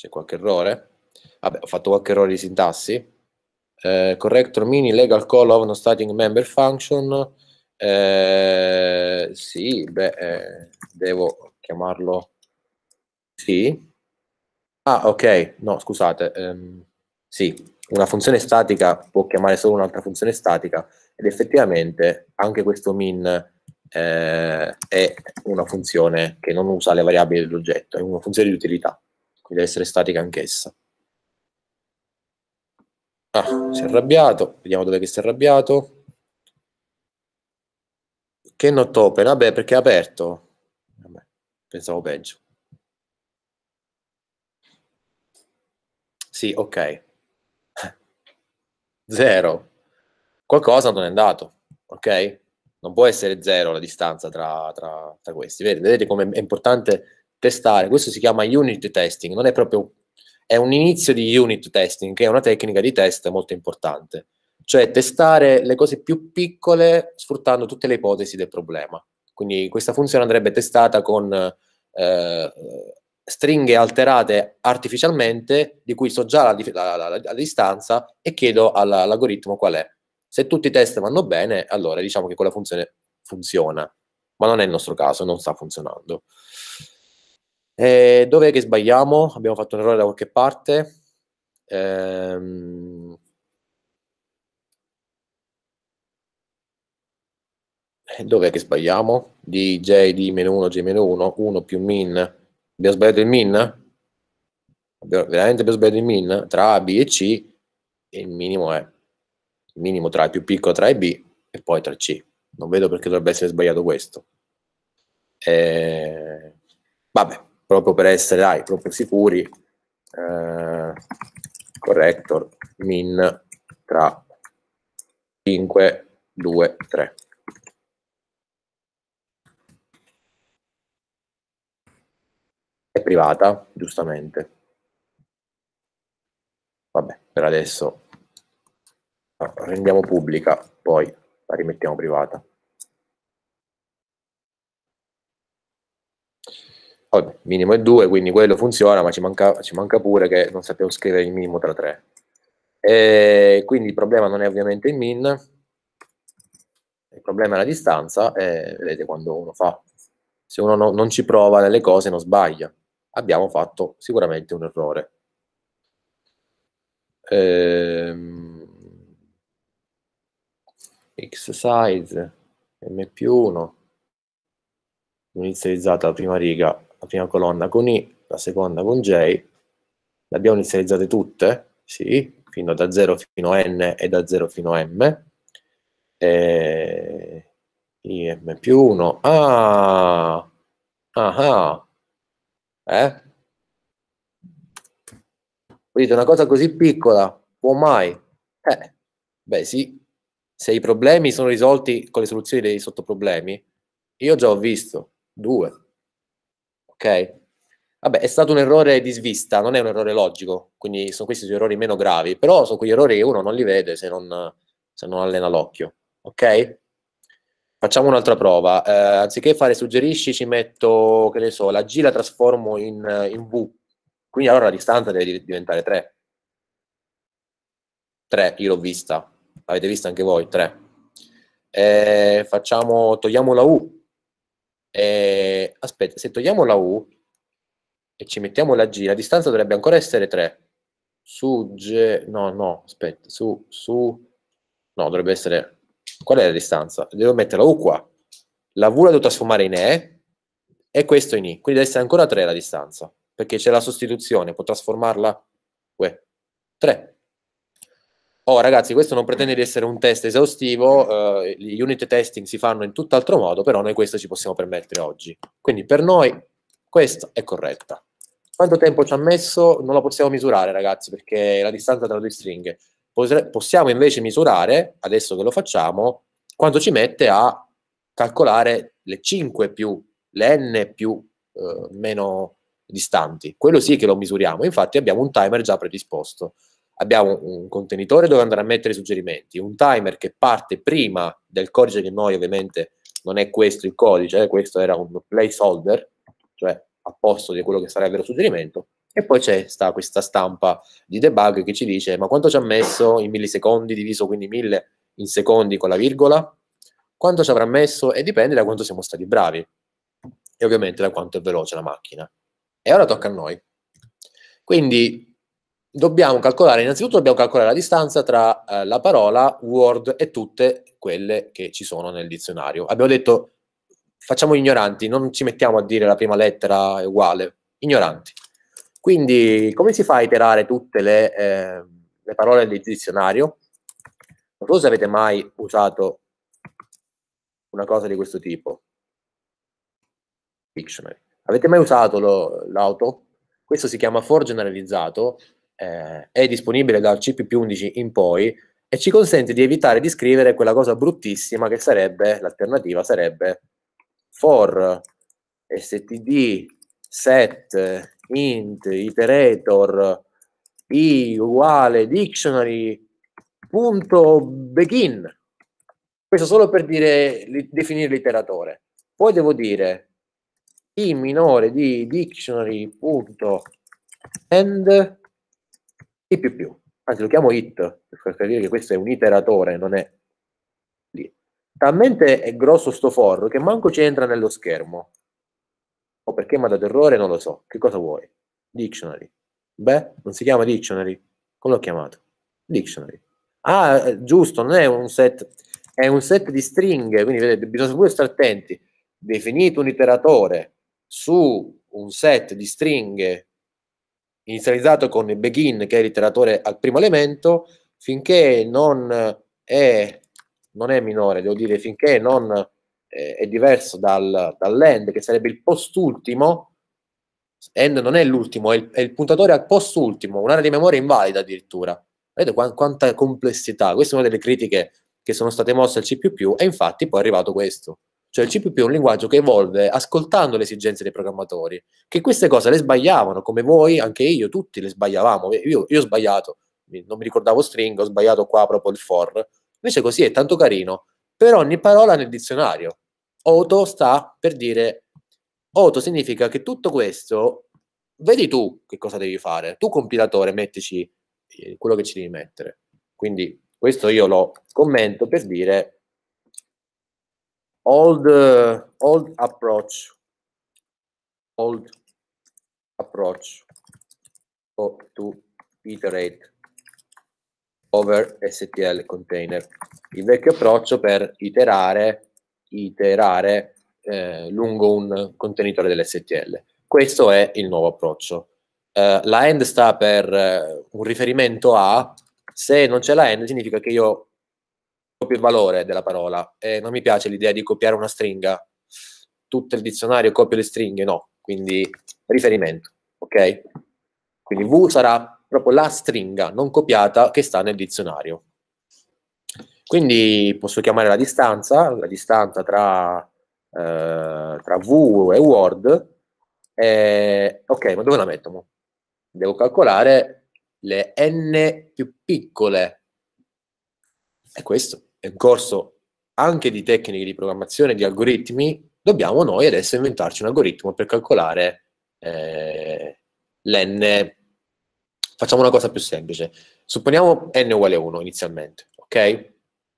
Speaker 1: C'è qualche errore? Vabbè, ho fatto qualche errore di sintassi. Eh, corrector mini legal call of non static member function eh, sì, beh, eh, devo chiamarlo... Sì. Ah, ok, no, scusate. Ehm, sì, una funzione statica può chiamare solo un'altra funzione statica ed effettivamente anche questo min eh, è una funzione che non usa le variabili dell'oggetto, è una funzione di utilità, deve essere statica anch'essa. Ah, si è arrabbiato, vediamo dove si è arrabbiato. Che not open? Vabbè, perché è aperto. Vabbè, pensavo peggio. Sì, ok. [laughs] Zero. Qualcosa non è andato, ok? Non può essere zero la distanza tra, tra, tra questi. Vedete come è importante testare? Questo si chiama unit testing, non è proprio è un inizio di unit testing, che è una tecnica di test molto importante, cioè testare le cose più piccole sfruttando tutte le ipotesi del problema. Quindi questa funzione andrebbe testata con eh, stringhe alterate artificialmente, di cui so già la, la, la, la distanza e chiedo all'algoritmo qual è. Se tutti i test vanno bene, allora diciamo che quella funzione funziona, ma non è il nostro caso, non sta funzionando. Eh, dov'è che sbagliamo? Abbiamo fatto un errore da qualche parte. Ehm... Dov'è che sbagliamo? Di J di meno 1, J meno 1, 1 più min. Abbiamo sbagliato il min? Abbiamo, veramente abbiamo sbagliato il min? Tra A, B e C, il minimo è il minimo tra il più piccolo tra e B e poi tra C. Non vedo perché dovrebbe essere sbagliato questo. Eh, vabbè, proprio per essere dai, proprio sicuri, eh, corrector min tra 5, 2, 3. È privata, giustamente. Vabbè, per adesso la rendiamo pubblica, poi la rimettiamo privata. Vabbè, minimo è 2, quindi quello funziona, ma ci manca, ci manca, pure che non sappiamo scrivere il minimo tra 3. E quindi il problema non è ovviamente il min, il problema è la distanza, e vedete quando uno fa, se uno no, non ci prova nelle cose non sbaglia. Abbiamo fatto sicuramente un errore. Ehm, x size m più 1 inizializzata la prima riga la prima colonna con I, la seconda con J, le abbiamo inizializzate tutte, sì, fino da 0 fino a N e da 0 fino a M, e IM più 1, ah, ah, eh? Vedete, una cosa così piccola, può mai? Eh, beh sì, se i problemi sono risolti con le soluzioni dei sottoproblemi, io già ho visto due ok? Vabbè, è stato un errore di svista, non è un errore logico, quindi sono questi sono errori meno gravi, però sono quegli errori che uno non li vede se non, se non allena l'occhio, ok? Facciamo un'altra prova, eh, anziché fare suggerisci ci metto, che ne so, la G la trasformo in, in V, quindi allora la distanza deve diventare 3. 3, io l'ho vista, avete visto anche voi, 3. Eh, facciamo, togliamo la U, eh, aspetta, se togliamo la U e ci mettiamo la G, la distanza dovrebbe ancora essere 3. Su G, no, no, aspetta, su, su, no, dovrebbe essere, qual è la distanza? Devo mettere la U qua, la V la devo trasformare in E e questo in I, quindi deve essere ancora 3 la distanza, perché c'è la sostituzione, può trasformarla, uè, 3. Oh ragazzi, questo non pretende di essere un test esaustivo, eh, gli unit testing si fanno in tutt'altro modo, però noi questo ci possiamo permettere oggi. Quindi per noi questa è corretta. Quanto tempo ci ha messo non la possiamo misurare ragazzi, perché è la distanza tra due stringhe. Possiamo invece misurare, adesso che lo facciamo, quanto ci mette a calcolare le 5 più le n più eh, meno distanti. Quello sì che lo misuriamo, infatti abbiamo un timer già predisposto abbiamo un contenitore dove andare a mettere i suggerimenti, un timer che parte prima del codice che noi ovviamente non è questo il codice, eh, questo era un placeholder, cioè a posto di quello che sarebbe il suggerimento, e poi c'è sta questa stampa di debug che ci dice ma quanto ci ha messo in millisecondi diviso quindi mille in secondi con la virgola, quanto ci avrà messo e dipende da quanto siamo stati bravi e ovviamente da quanto è veloce la macchina. E ora tocca a noi. Quindi dobbiamo calcolare, innanzitutto dobbiamo calcolare la distanza tra eh, la parola word e tutte quelle che ci sono nel dizionario. Abbiamo detto facciamo ignoranti, non ci mettiamo a dire la prima lettera è uguale, ignoranti. Quindi come si fa a iterare tutte le, eh, le parole del dizionario? Non so se avete mai usato una cosa di questo tipo. Dictionary. Avete mai usato l'auto? Questo si chiama for generalizzato, eh, è disponibile dal CPP11 in poi e ci consente di evitare di scrivere quella cosa bruttissima che sarebbe, l'alternativa sarebbe for std set int iterator i uguale dictionary punto begin. Questo solo per dire definire l'iteratore. Poi devo dire i minore di dictionary punto end i più più. Anzi lo chiamo it per dire che questo è un iteratore non è lì. Talmente è grosso sto for che manco ci entra nello schermo. O perché mi ha dato errore non lo so. Che cosa vuoi? Dictionary. Beh non si chiama dictionary. Come l'ho chiamato? Dictionary. Ah eh, giusto non è un set è un set di stringhe quindi vedete bisogna pure stare attenti. Definito un iteratore su un set di stringhe inizializzato con il begin che è l'iteratore al primo elemento finché non è, non è minore, devo dire finché non eh, è diverso dal, dall'end che sarebbe il postultimo end non è l'ultimo, è il, è il puntatore al postultimo, un'area di memoria invalida addirittura. Vedete qu- quanta complessità, questa è una delle critiche che sono state mosse al C++ e infatti poi è arrivato questo. Cioè il C++ è un linguaggio che evolve ascoltando le esigenze dei programmatori, che queste cose le sbagliavano, come voi, anche io, tutti le sbagliavamo. Io, io ho sbagliato, non mi ricordavo string, ho sbagliato qua proprio il for. Invece così è tanto carino. Per ogni parola nel dizionario. Auto sta per dire... Auto significa che tutto questo, vedi tu che cosa devi fare. Tu compilatore, mettici eh, quello che ci devi mettere. Quindi questo io lo commento per dire old uh, old approach. Old approach. To iterate over STL container. Il vecchio approccio per iterare iterare eh, lungo un contenitore dell'STL questo è il nuovo approccio. Eh, la end sta per eh, un riferimento a se non c'è la end significa che io copio il valore della parola e non mi piace l'idea di copiare una stringa, tutto il dizionario copio le stringhe, no, quindi riferimento, ok? Quindi V sarà proprio la stringa non copiata che sta nel dizionario. Quindi posso chiamare la distanza, la distanza tra, eh, tra V e Word, e, ok, ma dove la metto? Devo calcolare le n più piccole. È questo un corso anche di tecniche di programmazione, di algoritmi, dobbiamo noi adesso inventarci un algoritmo per calcolare eh, l'n. Facciamo una cosa più semplice. Supponiamo n uguale 1 inizialmente, ok?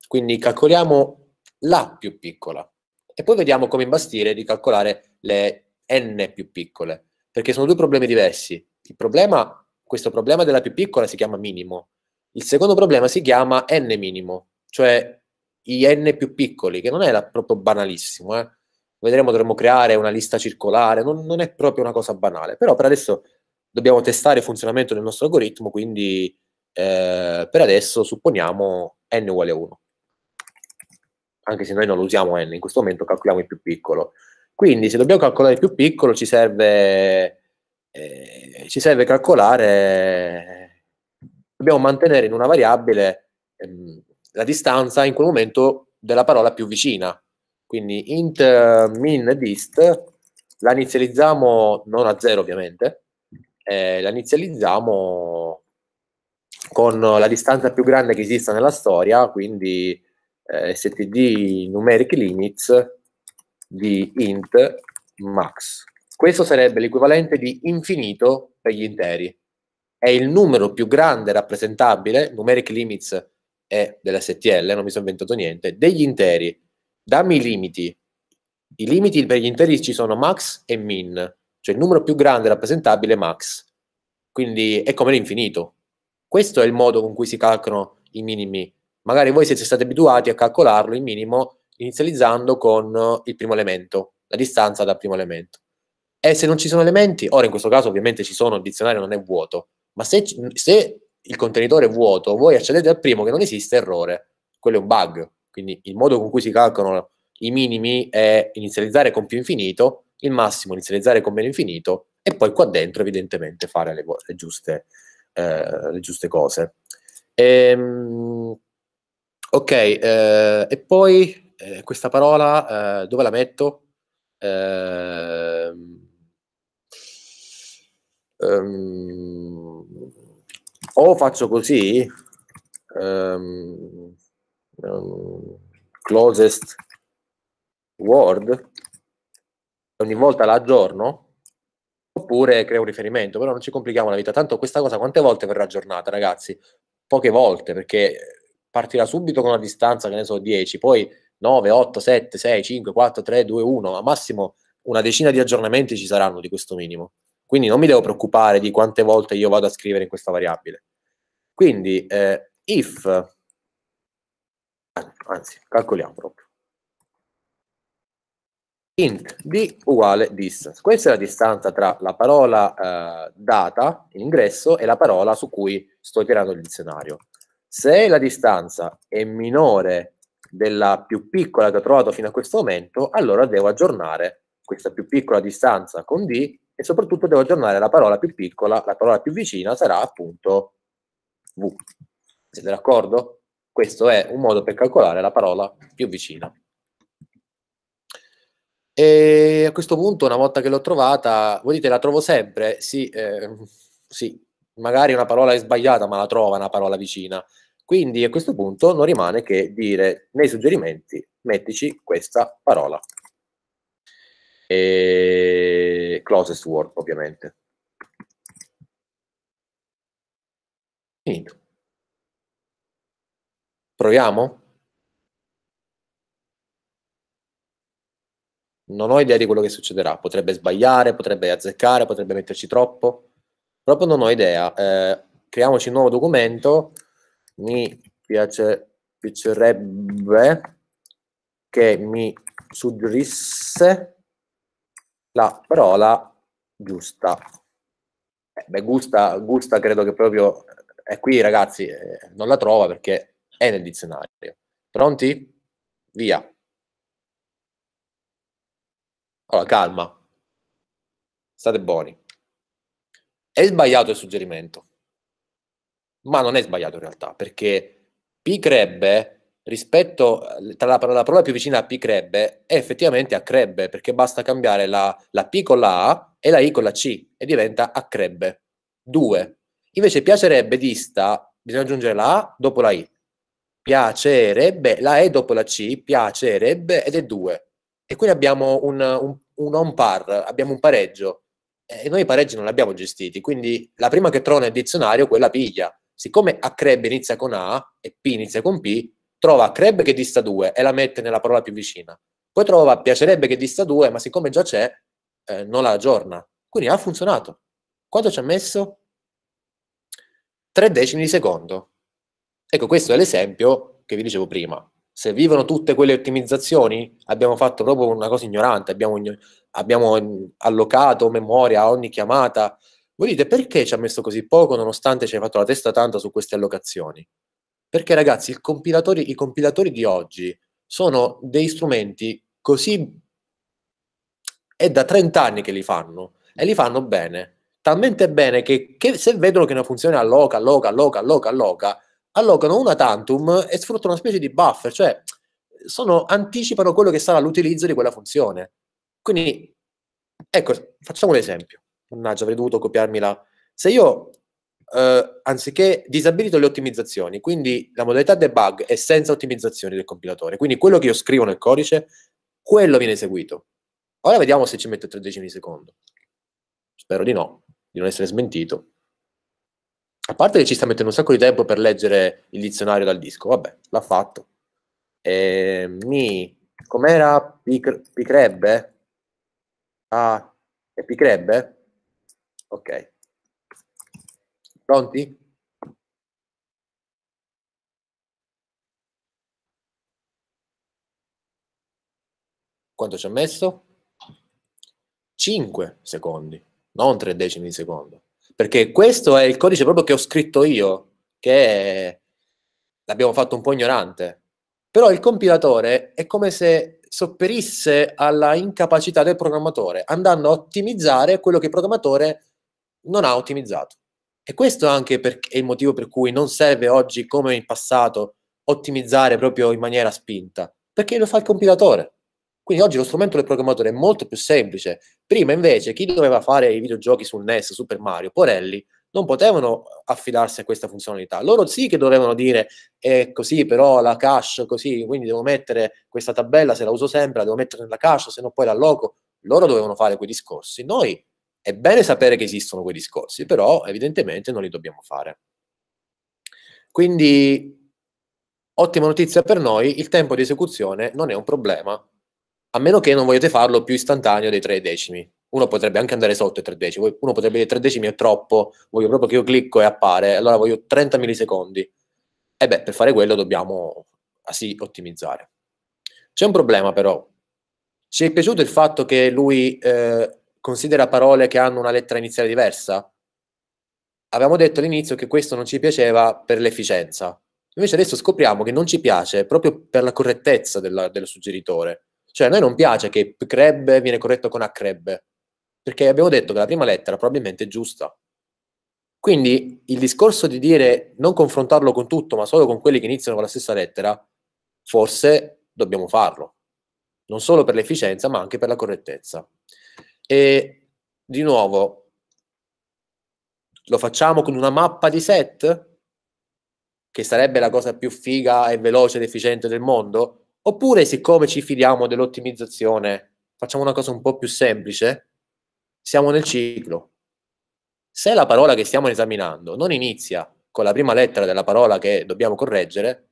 Speaker 1: Quindi calcoliamo la più piccola e poi vediamo come imbastire di calcolare le n più piccole, perché sono due problemi diversi. Il problema, questo problema della più piccola si chiama minimo, il secondo problema si chiama n minimo, cioè i n più piccoli, che non è proprio banalissimo. Eh. Vedremo, dovremmo creare una lista circolare, non, non, è proprio una cosa banale, però per adesso dobbiamo testare il funzionamento del nostro algoritmo, quindi eh, per adesso supponiamo n uguale 1. Anche se noi non lo usiamo n, in questo momento calcoliamo il più piccolo. Quindi se dobbiamo calcolare il più piccolo ci serve, eh, ci serve calcolare, dobbiamo mantenere in una variabile ehm, la distanza in quel momento della parola più vicina. Quindi int min dist la inizializziamo non a 0 ovviamente, eh, la inizializziamo con la distanza più grande che esista nella storia, quindi eh, std numeric limits di int max. Questo sarebbe l'equivalente di infinito per gli interi. È il numero più grande rappresentabile, numeric limits e dell'STL, non mi sono inventato niente, degli interi. Dammi i limiti. I limiti per gli interi ci sono max e min, cioè il numero più grande rappresentabile è max. Quindi è come l'infinito. Questo è il modo con cui si calcolano i minimi. Magari voi siete stati abituati a calcolarlo il minimo inizializzando con il primo elemento, la distanza dal primo elemento. E se non ci sono elementi, ora in questo caso ovviamente ci sono, il dizionario non è vuoto, ma se, se il contenitore vuoto, voi accedete al primo che non esiste, errore. Quello è un bug. Quindi il modo con cui si calcolano i minimi è inizializzare con più infinito, il massimo inizializzare con meno infinito e poi qua dentro evidentemente fare le, le, giuste, eh, le giuste, cose. Ehm, ok, eh, e poi eh, questa parola eh, dove la metto? Um, o faccio così um, um, closest word ogni volta la aggiorno oppure creo un riferimento però non ci complichiamo la vita. Tanto questa cosa quante volte verrà aggiornata ragazzi? Poche volte perché partirà subito con una distanza che ne so 10 poi 9 8 7 6 5 4 3 2 1 a massimo una decina di aggiornamenti ci saranno di questo minimo quindi non mi devo preoccupare di quante volte io vado a scrivere in questa variabile. Quindi eh, if, anzi, calcoliamo proprio. int d uguale distance. Questa è la distanza tra la parola eh, data in ingresso e la parola su cui sto tirando il dizionario. Se la distanza è minore della più piccola che ho trovato fino a questo momento, allora devo aggiornare questa più piccola distanza con d e soprattutto devo aggiornare la parola più piccola, la parola più vicina sarà appunto V. Siete d'accordo? Questo è un modo per calcolare la parola più vicina. E a questo punto, una volta che l'ho trovata, voi dite la trovo sempre? Sì, eh, sì, magari una parola è sbagliata, ma la trova una parola vicina. Quindi a questo punto non rimane che dire nei suggerimenti mettici questa parola e closest word ovviamente. Finito. Proviamo? Non ho idea di quello che succederà. Potrebbe sbagliare, potrebbe azzeccare, potrebbe metterci troppo. Proprio non ho idea. Eh, creiamoci un nuovo documento. Mi piace, piacerebbe che mi suggerisse la parola giusta. Eh, beh, gusta, gusta credo che proprio è qui, ragazzi, eh, non la trova perché è nel dizionario. Pronti? Via. Allora, calma. State buoni. È sbagliato il suggerimento, ma non è sbagliato in realtà, perché picrebbe rispetto tra la, la, parola più vicina a picrebbe è effettivamente accrebbe, perché basta cambiare la, la P con la A e la I con la C e diventa accrebbe. 2. Invece piacerebbe dista, bisogna aggiungere la A dopo la I. Piacerebbe, la E dopo la C, piacerebbe ed è 2. E quindi abbiamo un, un, un on par, abbiamo un pareggio. E noi i pareggi non li abbiamo gestiti, quindi la prima che trovo nel dizionario, quella piglia. Siccome accrebbe inizia con A e P inizia con P, trova crebbe che dista 2 e la mette nella parola più vicina. Poi trova piacerebbe che dista 2, ma siccome già c'è, eh, non la aggiorna. Quindi ha funzionato. Quanto ci ha messo? Tre decimi di secondo. Ecco, questo è l'esempio che vi dicevo prima. Se vivono tutte quelle ottimizzazioni, abbiamo fatto proprio una cosa ignorante, abbiamo, abbiamo allocato memoria a ogni chiamata. Voi dite perché ci ha messo così poco nonostante ci hai fatto la testa tanta su queste allocazioni? Perché ragazzi, compilatori, i compilatori di oggi sono dei strumenti così... È da 30 anni che li fanno e li fanno bene. Talmente bene che, che se vedono che una funzione alloca, alloca, alloca, alloca, alloca, allocano una tantum e sfruttano una specie di buffer, cioè sono, anticipano quello che sarà l'utilizzo di quella funzione. Quindi, ecco, facciamo un esempio. Mannaggia, avrei dovuto copiarmi Se io eh, anziché disabilito le ottimizzazioni, quindi la modalità debug è senza ottimizzazioni del compilatore, quindi quello che io scrivo nel codice, quello viene eseguito. Ora vediamo se ci mette tre decimi di secondo. Spero di no, di non essere smentito. A parte che ci sta mettendo un sacco di tempo per leggere il dizionario dal disco, vabbè, l'ha fatto. E, mi, com'era picrebbe? Ah, è picrebbe? Ok. Pronti? Quanto ci ha messo? 5 secondi, non 3 decimi di secondo. Perché questo è il codice proprio che ho scritto io, che l'abbiamo fatto un po' ignorante. Però il compilatore è come se sopperisse alla incapacità del programmatore, andando a ottimizzare quello che il programmatore non ha ottimizzato. E questo anche è il motivo per cui non serve oggi, come in passato, ottimizzare proprio in maniera spinta, perché lo fa il compilatore. Quindi oggi lo strumento del programmatore è molto più semplice. Prima invece chi doveva fare i videogiochi sul NES, Super Mario, Porelli, non potevano affidarsi a questa funzionalità. Loro sì che dovevano dire è così, però la cache così, quindi devo mettere questa tabella, se la uso sempre, la devo mettere nella cache, se no poi la loco. Loro dovevano fare quei discorsi. Noi è bene sapere che esistono quei discorsi, però evidentemente non li dobbiamo fare. Quindi, ottima notizia per noi, il tempo di esecuzione non è un problema, a meno che non vogliate farlo più istantaneo dei tre decimi. Uno potrebbe anche andare sotto i tre decimi, uno potrebbe dire tre decimi è troppo, voglio proprio che io clicco e appare, allora voglio 30 millisecondi. E beh, per fare quello dobbiamo ah sì ottimizzare. C'è un problema però. Ci è piaciuto il fatto che lui eh, considera parole che hanno una lettera iniziale diversa? Avevamo detto all'inizio che questo non ci piaceva per l'efficienza. Invece adesso scopriamo che non ci piace proprio per la correttezza della, del suggeritore. Cioè a noi non piace che crebbe viene corretto con accrebbe, perché abbiamo detto che la prima lettera probabilmente è giusta. Quindi il discorso di dire non confrontarlo con tutto, ma solo con quelli che iniziano con la stessa lettera, forse dobbiamo farlo. Non solo per l'efficienza, ma anche per la correttezza. E di nuovo, lo facciamo con una mappa di set, che sarebbe la cosa più figa e veloce ed efficiente del mondo, oppure siccome ci fidiamo dell'ottimizzazione, facciamo una cosa un po' più semplice, siamo nel ciclo. Se la parola che stiamo esaminando non inizia con la prima lettera della parola che dobbiamo correggere,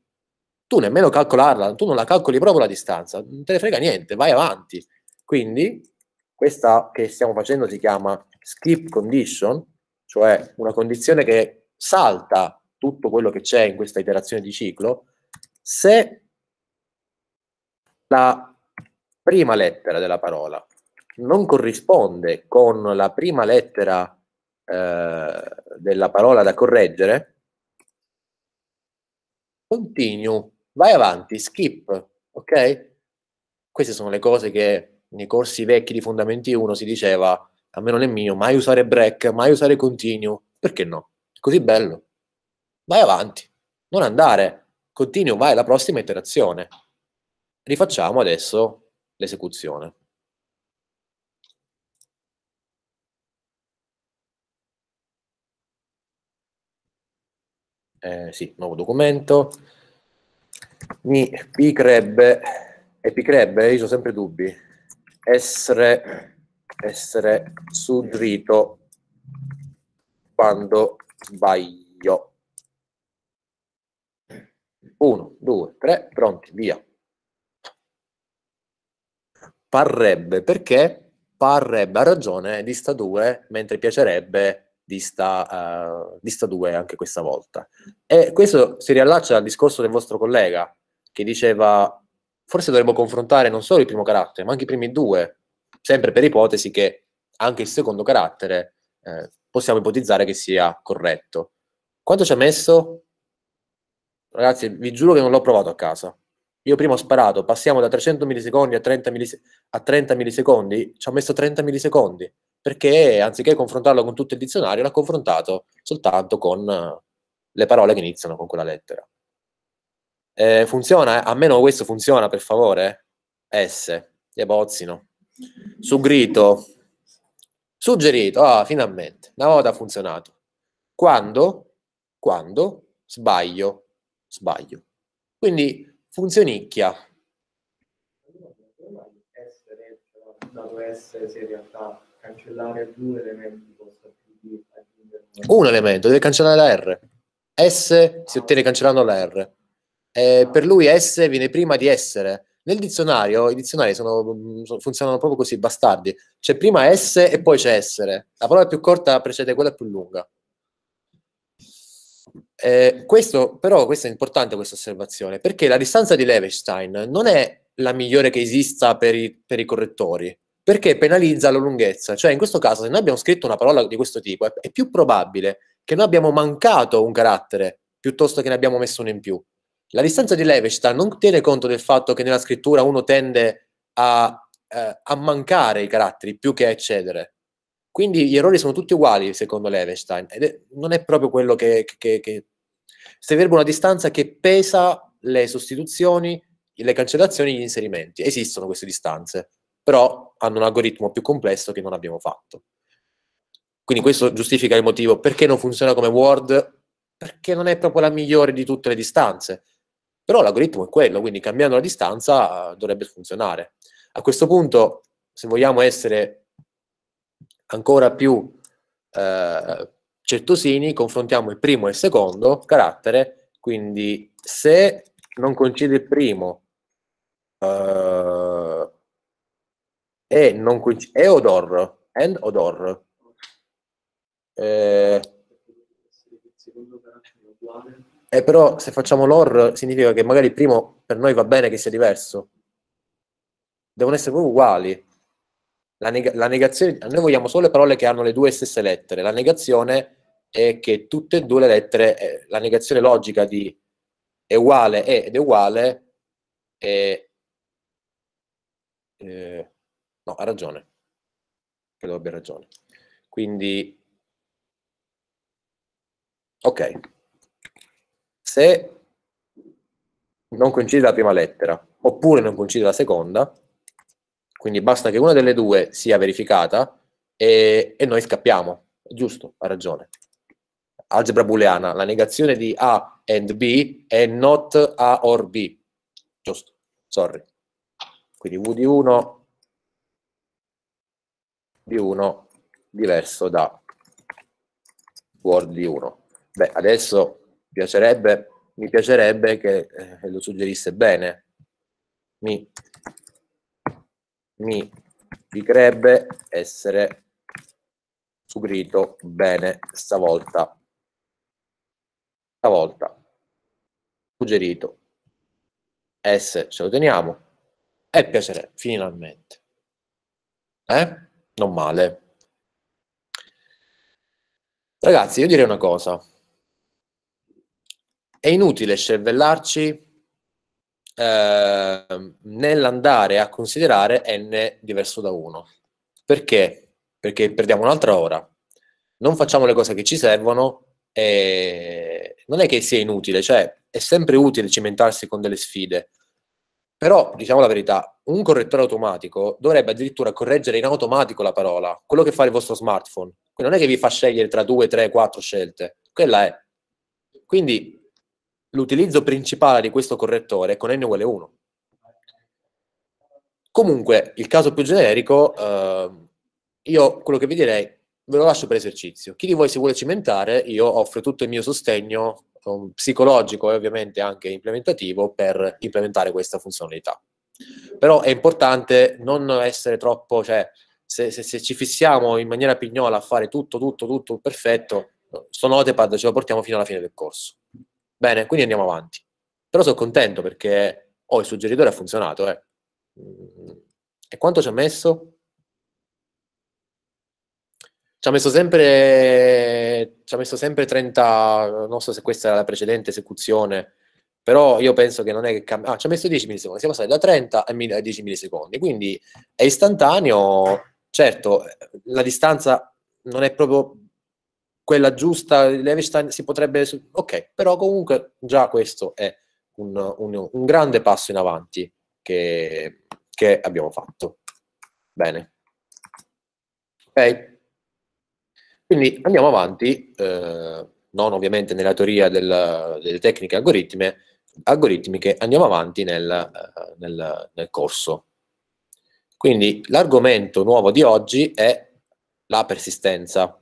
Speaker 1: tu nemmeno calcolarla, tu non la calcoli proprio la distanza, non te ne frega niente, vai avanti. Quindi questa che stiamo facendo si chiama skip condition, cioè una condizione che salta tutto quello che c'è in questa iterazione di ciclo, se la prima lettera della parola non corrisponde con la prima lettera eh, della parola da correggere, continue, vai avanti, skip, ok? Queste sono le cose che nei corsi vecchi di Fondamenti 1 si diceva, a me non è mio, mai usare break, mai usare continue, perché no? È così bello. Vai avanti, non andare, continue, vai alla prossima iterazione. Rifacciamo adesso l'esecuzione. Eh, sì, nuovo documento. Mi picherebbe, e picherebbe, io ho sempre dubbi, essere, essere suggerito quando sbaglio. Uno, due, tre, pronti, via. Parrebbe, perché? Parrebbe, ha ragione, dista 2, mentre piacerebbe dista, uh, dista 2 anche questa volta. E questo si riallaccia al discorso del vostro collega, che diceva forse dovremmo confrontare non solo il primo carattere, ma anche i primi due, sempre per ipotesi che anche il secondo carattere eh, possiamo ipotizzare che sia corretto. Quanto ci ha messo? Ragazzi, vi giuro che non l'ho provato a casa. Io prima ho sparato, passiamo da 300 millisecondi a 30, millise- a 30 millisecondi, ci ha messo 30 millisecondi, perché anziché confrontarlo con tutto il dizionario, l'ha confrontato soltanto con uh, le parole che iniziano con quella lettera. Eh, funziona? A meno questo funziona, per favore? S, gli bozzino. Suggerito. Suggerito, ah, finalmente. Una volta ha funzionato. Quando? Quando sbaglio, sbaglio. Quindi funzionicchia. più un elemento, deve cancellare la R. S si ottiene cancellando la R eh, per lui S viene prima di essere. Nel dizionario, i dizionari sono, mm, funzionano proprio così, bastardi. C'è prima S e poi c'è essere. La parola più corta precede quella più lunga. Eh, questo, però, questa è importante questa osservazione, perché la distanza di Levenstein non è la migliore che esista per i, per i correttori, perché penalizza la lunghezza. Cioè, in questo caso, se noi abbiamo scritto una parola di questo tipo, è, è più probabile che noi abbiamo mancato un carattere piuttosto che ne abbiamo messo uno in più. La distanza di Levestan non tiene conto del fatto che nella scrittura uno tende a, eh, a mancare i caratteri più che a eccedere. Quindi gli errori sono tutti uguali secondo Levenstein ed è, non è proprio quello che, che, che... Serve una distanza che pesa le sostituzioni, le cancellazioni gli inserimenti. Esistono queste distanze, però hanno un algoritmo più complesso che non abbiamo fatto. Quindi questo giustifica il motivo perché non funziona come Word, perché non è proprio la migliore di tutte le distanze. Però l'algoritmo è quello, quindi cambiando la distanza dovrebbe funzionare. A questo punto, se vogliamo essere ancora più eh, certosini, confrontiamo il primo e il secondo carattere, quindi se non coincide il primo eh, e non coincide, e odor, and odor, eh, eh, però se facciamo l'or significa che magari il primo per noi va bene che sia diverso. Devono essere proprio uguali. La, neg- la negazione, noi vogliamo solo le parole che hanno le due stesse lettere. La negazione è che tutte e due le lettere, eh, la negazione logica di è uguale è ed è uguale è, eh, no, ha ragione. Credo abbia ragione. Quindi, ok. Se non coincide la prima lettera, oppure non coincide la seconda, quindi basta che una delle due sia verificata e, e noi scappiamo. Giusto, ha ragione. Algebra booleana, la negazione di A and B è not A or B. Giusto, sorry. Quindi V di 1 di 1 diverso da Word di 1. Beh, adesso piacerebbe, mi piacerebbe che eh, lo suggerisse bene. Mi mi piacerebbe essere suggerito bene stavolta. Stavolta. Suggerito. S ce lo teniamo. E piacere, finalmente. Eh? Non male. Ragazzi, io direi una cosa. È inutile scervellarci eh, nell'andare a considerare n diverso da 1. Perché? Perché perdiamo un'altra ora. Non facciamo le cose che ci servono e non è che sia inutile, cioè è sempre utile cimentarsi con delle sfide. Però, diciamo la verità, un correttore automatico dovrebbe addirittura correggere in automatico la parola, quello che fa il vostro smartphone. Quindi non è che vi fa scegliere tra due, tre, quattro scelte. Quella è. Quindi l'utilizzo principale di questo correttore è con n uguale 1. Comunque, il caso più generico, eh, io quello che vi direi, ve lo lascio per esercizio. Chi di voi si vuole cimentare, io offro tutto il mio sostegno um, psicologico e ovviamente anche implementativo per implementare questa funzionalità. Però è importante non essere troppo, cioè, se, se, se ci fissiamo in maniera pignola a fare tutto, tutto, tutto perfetto, sto notepad ce lo portiamo fino alla fine del corso. Bene, quindi andiamo avanti. Però sono contento perché oh, il suggeritore ha funzionato. Eh. E quanto ci ha messo? Ci ha messo sempre, ci ha messo sempre 30, non so se questa era la precedente esecuzione, però io penso che non è che cambia. Ah, ci ha messo 10 millisecondi, siamo passati da 30 a 10 millisecondi, quindi è istantaneo. Certo, la distanza non è proprio quella giusta, Levenstein si potrebbe... Ok, però comunque già questo è un, un, un grande passo in avanti che, che abbiamo fatto. Bene. Ok? Quindi andiamo avanti, eh, non ovviamente nella teoria del, delle tecniche algoritmiche, andiamo avanti nel, eh, nel, nel corso. Quindi l'argomento nuovo di oggi è la persistenza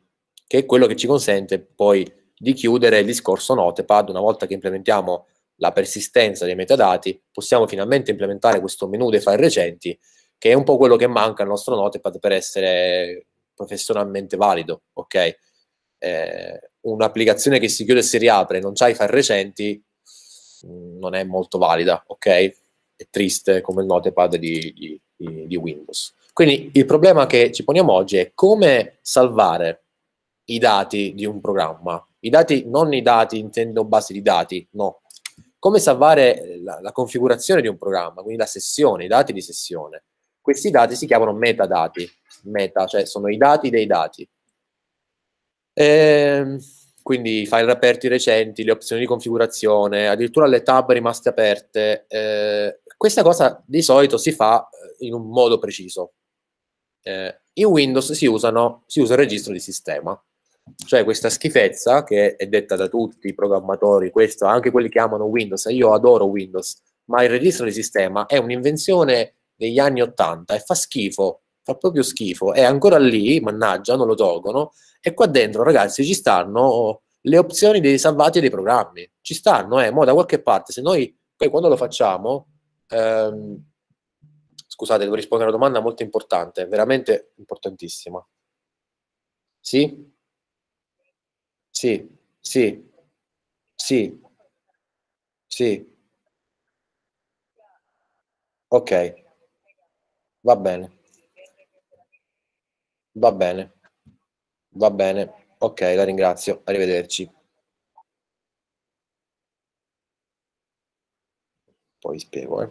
Speaker 1: che è quello che ci consente poi di chiudere il discorso Notepad. Una volta che implementiamo la persistenza dei metadati, possiamo finalmente implementare questo menu dei file recenti, che è un po' quello che manca al nostro Notepad per essere professionalmente valido, ok? Eh, un'applicazione che si chiude e si riapre e non c'ha i file recenti mm, non è molto valida, ok? è triste come il notepad di, di, di Windows. Quindi il problema che ci poniamo oggi è come salvare i dati di un programma. I dati, non i dati intendo base di dati, no. Come salvare la, la configurazione di un programma, quindi la sessione, i dati di sessione. Questi dati si chiamano metadati, meta, cioè sono i dati dei dati. Ehm quindi i file aperti recenti, le opzioni di configurazione, addirittura le tab rimaste aperte. Eh, questa cosa di solito si fa eh, in un modo preciso. Eh, in Windows si, usano, si usa il registro di sistema, cioè questa schifezza che è detta da tutti i programmatori, questo, anche quelli che amano Windows, io adoro Windows, ma il registro di sistema è un'invenzione degli anni 80 e fa schifo, fa proprio schifo, è ancora lì, mannaggia, non lo tolgono, e qua dentro, ragazzi, ci stanno le opzioni dei salvati dei programmi. Ci stanno, eh, mo da qualche parte. Se noi poi quando lo facciamo, ehm, scusate, devo rispondere a una domanda molto importante, veramente importantissima. Sì? Sì, sì, sì, sì. Ok, va bene, va bene. Va bene, ok, la ringrazio, arrivederci. Poi spiego, eh.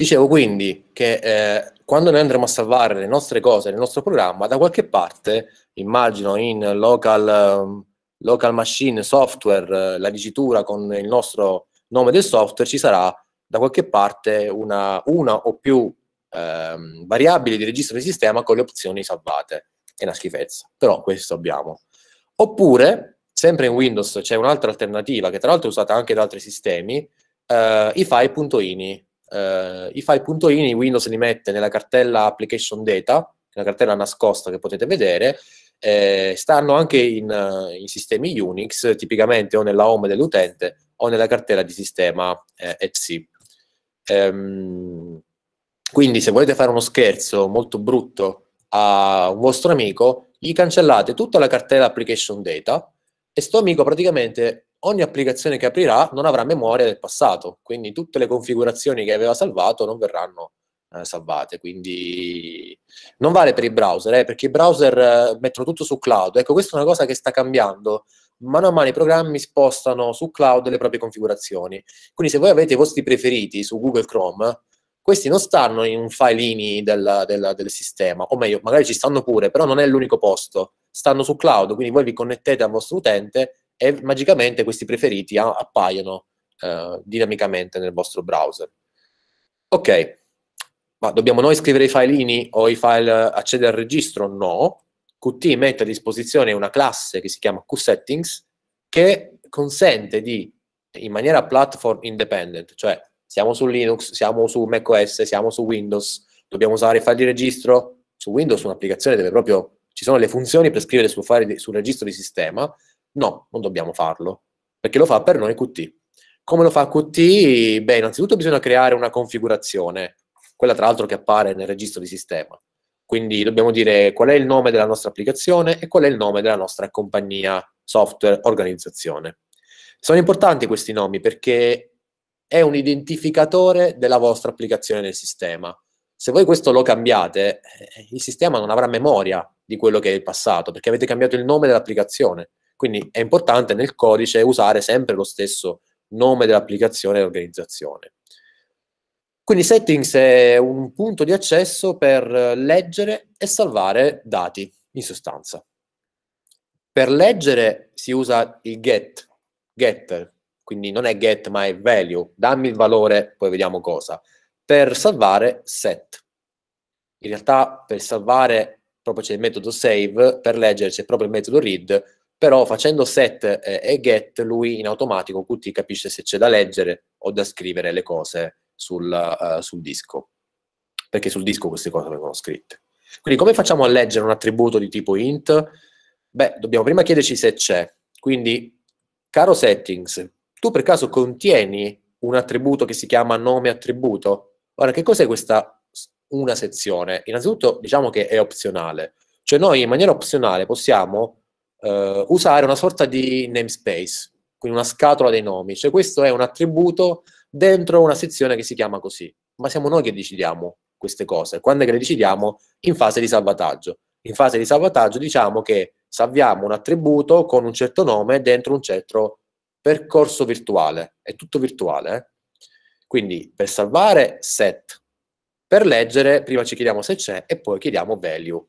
Speaker 1: Dicevo quindi che eh, quando noi andremo a salvare le nostre cose nel nostro programma, da qualche parte, immagino in local local machine software, la dicitura con il nostro nome del software, ci sarà da qualche parte una, una o più ehm, variabili di registro di sistema con le opzioni salvate. È una schifezza, però questo abbiamo. Oppure, sempre in Windows c'è un'altra alternativa che tra l'altro è usata anche da altri sistemi, eh, i file.ini. Eh, I file.ini Windows li mette nella cartella application data, una cartella nascosta che potete vedere, eh, stanno anche in, uh, in, sistemi Unix, tipicamente o nella home dell'utente o nella cartella di sistema eh, etc. Ehm, quindi se volete fare uno scherzo molto brutto a un vostro amico, gli cancellate tutta la cartella application data e sto amico praticamente ogni applicazione che aprirà non avrà memoria del passato, quindi tutte le configurazioni che aveva salvato non verranno eh, salvate. Quindi non vale per i browser, eh, perché i browser eh, mettono tutto su cloud. Ecco, questa è una cosa che sta cambiando. Mano a mano i programmi spostano su cloud le proprie configurazioni. Quindi se voi avete i vostri preferiti su Google Chrome, questi non stanno in un filini del, del, del sistema, o meglio, magari ci stanno pure, però non è l'unico posto. Stanno su cloud, quindi voi vi connettete al vostro utente e magicamente questi preferiti appaiono eh, dinamicamente nel vostro browser. Ok, ma dobbiamo noi scrivere i filini o i file accedere al registro? No. Qt mette a disposizione una classe che si chiama QSettings che consente di, in maniera platform independent, cioè siamo su Linux, siamo su macOS, siamo su Windows, dobbiamo usare i file di registro, su Windows un'applicazione deve proprio, ci sono le funzioni per scrivere sul, file di, sul registro di sistema, no, non dobbiamo farlo, perché lo fa per noi Qt. Come lo fa Qt? Beh, innanzitutto bisogna creare una configurazione, quella tra l'altro che appare nel registro di sistema. Quindi dobbiamo dire qual è il nome della nostra applicazione e qual è il nome della nostra compagnia, software, organizzazione. Sono importanti questi nomi perché è un identificatore della vostra applicazione nel sistema. Se voi questo lo cambiate, eh, il sistema non avrà memoria di quello che è il passato, perché avete cambiato il nome dell'applicazione. Quindi è importante nel codice usare sempre lo stesso nome dell'applicazione e organizzazione. Quindi settings è un punto di accesso per leggere e salvare dati, in sostanza. Per leggere si usa il get, getter, quindi non è get ma è value, dammi il valore, poi vediamo cosa. Per salvare set. In realtà per salvare proprio c'è il metodo save, per leggere c'è proprio il metodo read, però facendo set e get lui in automatico Qt capisce se c'è da leggere o da scrivere le cose sul, uh, sul disco, perché sul disco queste cose vengono scritte. Quindi come facciamo a leggere un attributo di tipo int? Beh, dobbiamo prima chiederci se c'è. Quindi, caro settings, tu per caso contieni un attributo che si chiama nome attributo? Ora, che cos'è questa una sezione? Innanzitutto diciamo che è opzionale, cioè noi in maniera opzionale possiamo eh, usare una sorta di namespace, quindi una scatola dei nomi, cioè questo è un attributo dentro una sezione che si chiama così, ma siamo noi che decidiamo queste cose, quando è che le decidiamo? In fase di salvataggio. In fase di salvataggio diciamo che salviamo un attributo con un certo nome dentro un certo percorso virtuale, è tutto virtuale. Eh? Quindi per salvare set, per leggere prima ci chiediamo se c'è e poi chiediamo value.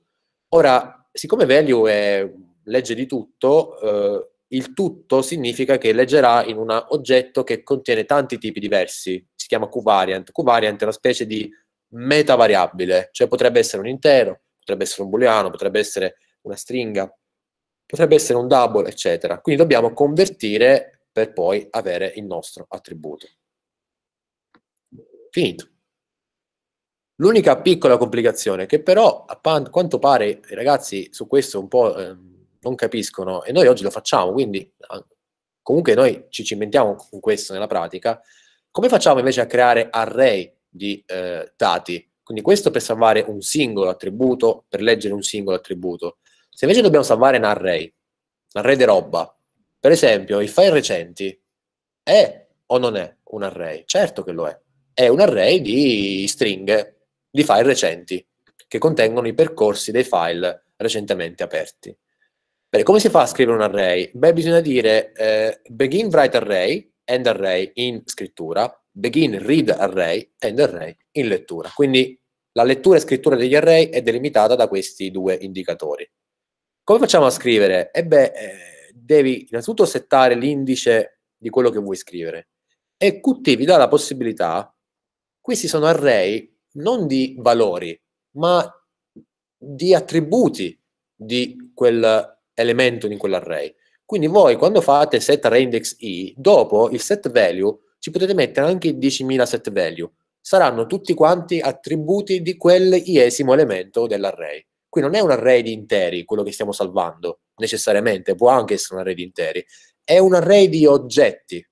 Speaker 1: Ora, siccome value è legge di tutto, eh, il tutto significa che leggerà in un oggetto che contiene tanti tipi diversi, si chiama qvariant. Qvariant è una specie di metavariabile, cioè potrebbe essere un intero, potrebbe essere un booleano, potrebbe essere una stringa, potrebbe essere un double, eccetera. Quindi dobbiamo convertire per poi avere il nostro attributo. Finito. L'unica piccola complicazione che però a quanto pare ragazzi su questo un po' eh, non capiscono e noi oggi lo facciamo, quindi comunque noi ci cimentiamo con questo nella pratica, come facciamo invece a creare array di eh, dati? Quindi questo per salvare un singolo attributo, per leggere un singolo attributo. Se invece dobbiamo salvare un array, un array di roba, per esempio i file recenti, è o non è un array? Certo che lo è. È un array di stringhe, di file recenti, che contengono i percorsi dei file recentemente aperti. Bene, come si fa a scrivere un array? Beh, bisogna dire eh, begin write array, end array in scrittura, begin read array, end array in lettura. Quindi la lettura e scrittura degli array è delimitata da questi due indicatori. Come facciamo a scrivere? E beh, eh, devi innanzitutto settare l'indice di quello che vuoi scrivere. E Qt vi dà la possibilità, questi sono array non di valori, ma di attributi di quel elemento in quell'array. Quindi voi quando fate set array i, dopo il set value ci potete mettere anche 10.000 set value. Saranno tutti quanti attributi di quell'iesimo elemento dell'array. Qui non è un array di interi quello che stiamo salvando, necessariamente, può anche essere un array di interi, è un array di oggetti.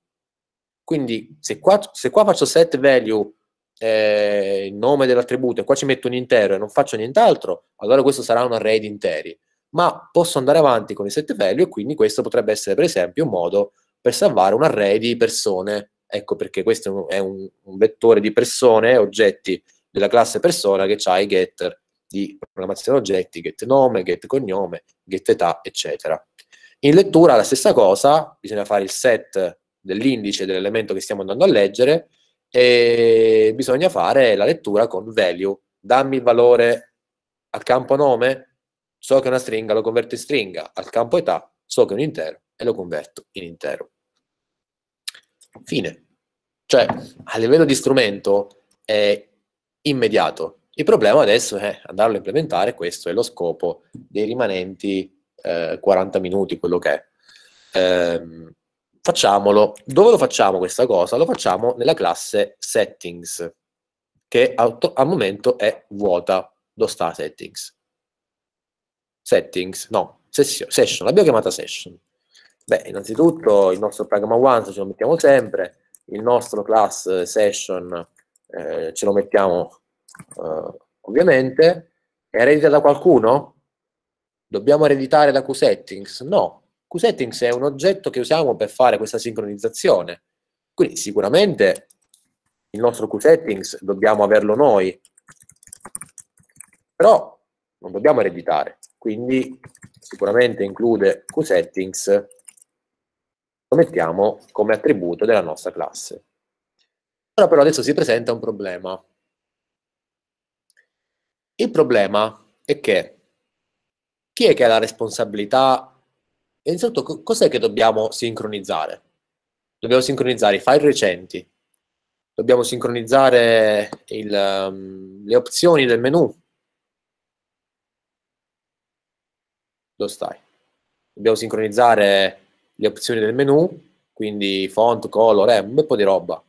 Speaker 1: Quindi se qua, se qua faccio set value eh, il nome dell'attributo e qua ci metto un intero e non faccio nient'altro, allora questo sarà un array di interi ma posso andare avanti con i set value e quindi questo potrebbe essere per esempio un modo per salvare un array di persone. Ecco perché questo è un, un vettore di persone, oggetti della classe persona che ha i getter di programmazione oggetti, get nome, get cognome, get età, eccetera. In lettura la stessa cosa, bisogna fare il set dell'indice dell'elemento che stiamo andando a leggere e bisogna fare la lettura con value. Dammi il valore al campo nome, so che è una stringa, lo converto in stringa, al campo età so che è un intero e lo converto in intero. Fine. Cioè, a livello di strumento è immediato. Il problema adesso è andarlo a implementare, questo è lo scopo dei rimanenti eh, 40 minuti, quello che è. Eh, facciamolo. Dove lo facciamo questa cosa? Lo facciamo nella classe settings, che al momento è vuota. Dove sta settings? Settings, no, session, l'abbiamo chiamata session. Beh, innanzitutto il nostro pragma once ce lo mettiamo sempre, il nostro class session eh, ce lo mettiamo eh, ovviamente. È eredita da qualcuno? Dobbiamo ereditare da QSettings? No, QSettings è un oggetto che usiamo per fare questa sincronizzazione. Quindi sicuramente il nostro QSettings dobbiamo averlo noi, però non dobbiamo ereditare quindi sicuramente include QSettings, lo mettiamo come attributo della nostra classe. Ora però adesso si presenta un problema. Il problema è che chi è che ha la responsabilità? Innanzitutto, cos'è che dobbiamo sincronizzare? Dobbiamo sincronizzare i file recenti, dobbiamo sincronizzare il, um, le opzioni del menu, dove stai? Dobbiamo sincronizzare le opzioni del menu, quindi font, color, eh, un bel po' di roba.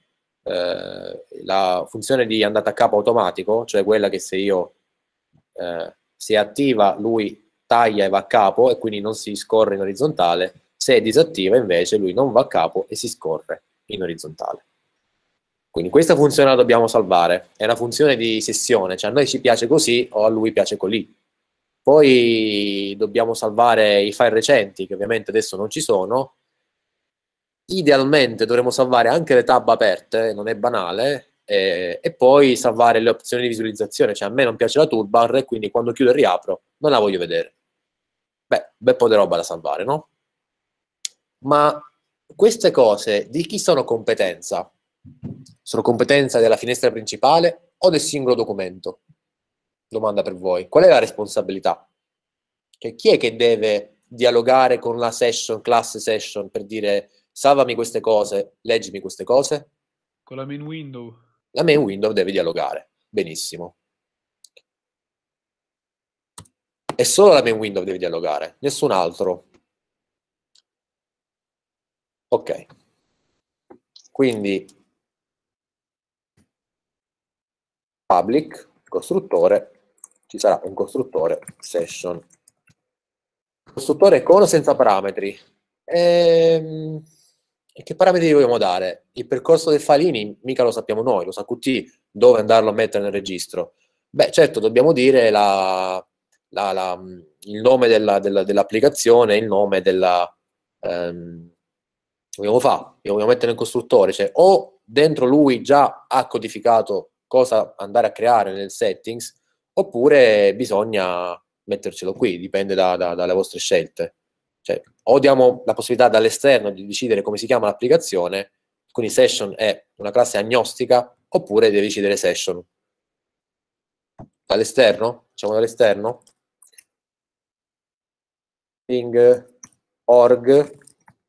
Speaker 1: Eh, la funzione di andata a capo automatico, cioè quella che se io eh, si attiva lui taglia e va a capo e quindi non si scorre in orizzontale, se è disattiva invece lui non va a capo e si scorre in orizzontale. Quindi questa funzione la dobbiamo salvare, è una funzione di sessione, cioè a noi ci piace così o a lui piace così. Poi dobbiamo salvare i file recenti, che ovviamente adesso non ci sono. Idealmente dovremo salvare anche le tab aperte, non è banale, eh, e poi salvare le opzioni di visualizzazione, cioè a me non piace la toolbar e quindi quando chiudo e riapro non la voglio vedere. Beh, bel po' di roba da salvare, no? Ma queste cose di chi sono competenza? Sono competenza della finestra principale o del singolo documento? Domanda per voi. Qual è la responsabilità? Cioè, chi è che deve dialogare con la session, class session, per dire salvami queste cose, leggimi queste cose?
Speaker 3: Con la main window.
Speaker 1: La main window deve dialogare. Benissimo. E solo la main window deve dialogare, nessun altro. Ok. Quindi public, costruttore, ci sarà un costruttore session. Costruttore con o senza parametri? Ehm, e che parametri vogliamo dare? Il percorso dei filini mica lo sappiamo noi, lo sa QT, dove andarlo a mettere nel registro. Beh, certo, dobbiamo dire la, la, la, il nome della, della, dell'applicazione, il nome della... Ehm, vogliamo fare? Lo vogliamo mettere nel costruttore, cioè o dentro lui già ha codificato cosa andare a creare nel settings, oppure bisogna mettercelo qui, dipende da, da, dalle vostre scelte. Cioè, o diamo la possibilità dall'esterno di decidere come si chiama l'applicazione, quindi session è una classe agnostica, oppure deve decidere session. Dall'esterno? Facciamo dall'esterno? String org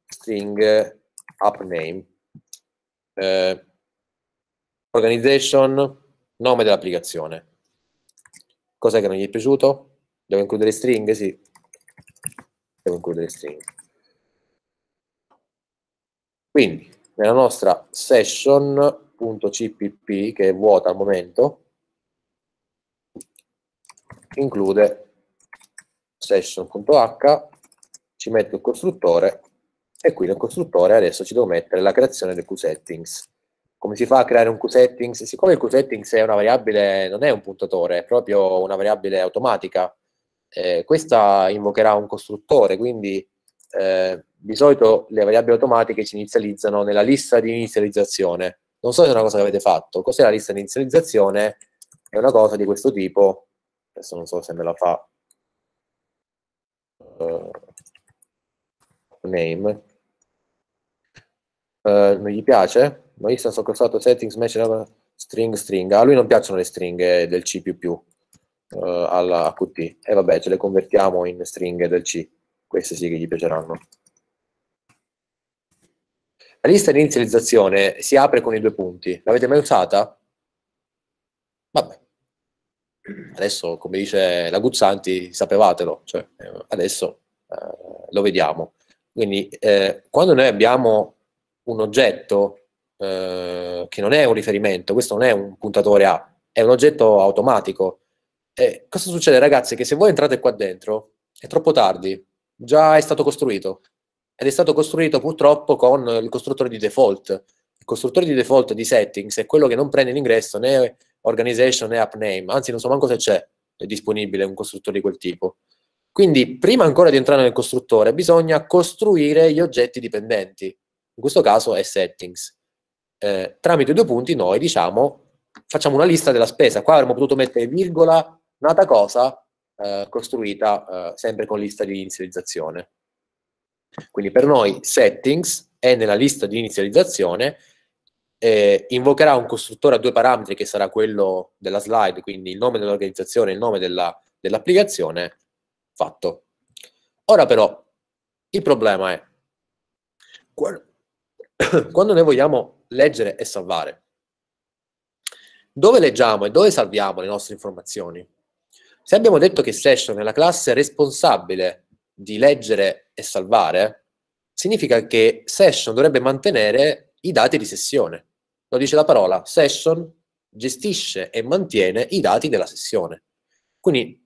Speaker 1: string app name. Eh, Organization, nome dell'applicazione. Cos'è che non gli è piaciuto? Devo includere stringhe? Sì. Devo includere stringhe. Quindi, nella nostra session.cpp, che è vuota al momento, include session.h, ci metto il costruttore e qui nel costruttore adesso ci devo mettere la creazione del QSettings come si fa a creare un QSettings? Siccome il QSettings è una variabile, non è un puntatore, è proprio una variabile automatica, eh, questa invocherà un costruttore, quindi eh, di solito le variabili automatiche si inizializzano nella lista di inizializzazione. Non so se è una cosa che avete fatto. Cos'è la lista di inizializzazione? È una cosa di questo tipo. Adesso non so se me la fa. Uh, name. Uh, non gli piace? Ma io sono costato settings match string string. A lui non piacciono le stringhe del C++ uh, alla Qt. E vabbè, ce le convertiamo in stringhe del C. Queste sì che gli piaceranno. La lista di inizializzazione si apre con i due punti. L'avete mai usata? Vabbè. Adesso, come dice la Guzzanti, sapevatelo. Cioè, adesso eh, lo vediamo. Quindi, eh, quando noi abbiamo un oggetto eh, che non è un riferimento, questo non è un puntatore A, è un oggetto automatico. E cosa succede ragazzi? Che se voi entrate qua dentro è troppo tardi, già è stato costruito ed è stato costruito purtroppo con il costruttore di default. Il costruttore di default di settings è quello che non prende l'ingresso né organization né app name, anzi non so manco se c'è è disponibile un costruttore di quel tipo. Quindi prima ancora di entrare nel costruttore bisogna costruire gli oggetti dipendenti. In questo caso è settings eh, tramite due punti noi diciamo facciamo una lista della spesa. Qua avremmo potuto mettere virgola, nata cosa, eh, costruita eh, sempre con lista di inizializzazione. Quindi per noi settings è nella lista di inizializzazione, eh, invocherà un costruttore a due parametri che sarà quello della slide, quindi il nome dell'organizzazione e il nome dell'applicazione, dell fatto. Ora però il problema è [coughs] quando noi vogliamo leggere e salvare. Dove leggiamo e dove salviamo le nostre informazioni? Se abbiamo detto che session è la classe responsabile di leggere e salvare, significa che session dovrebbe mantenere i dati di sessione. Lo dice la parola, session gestisce e mantiene i dati della sessione. Quindi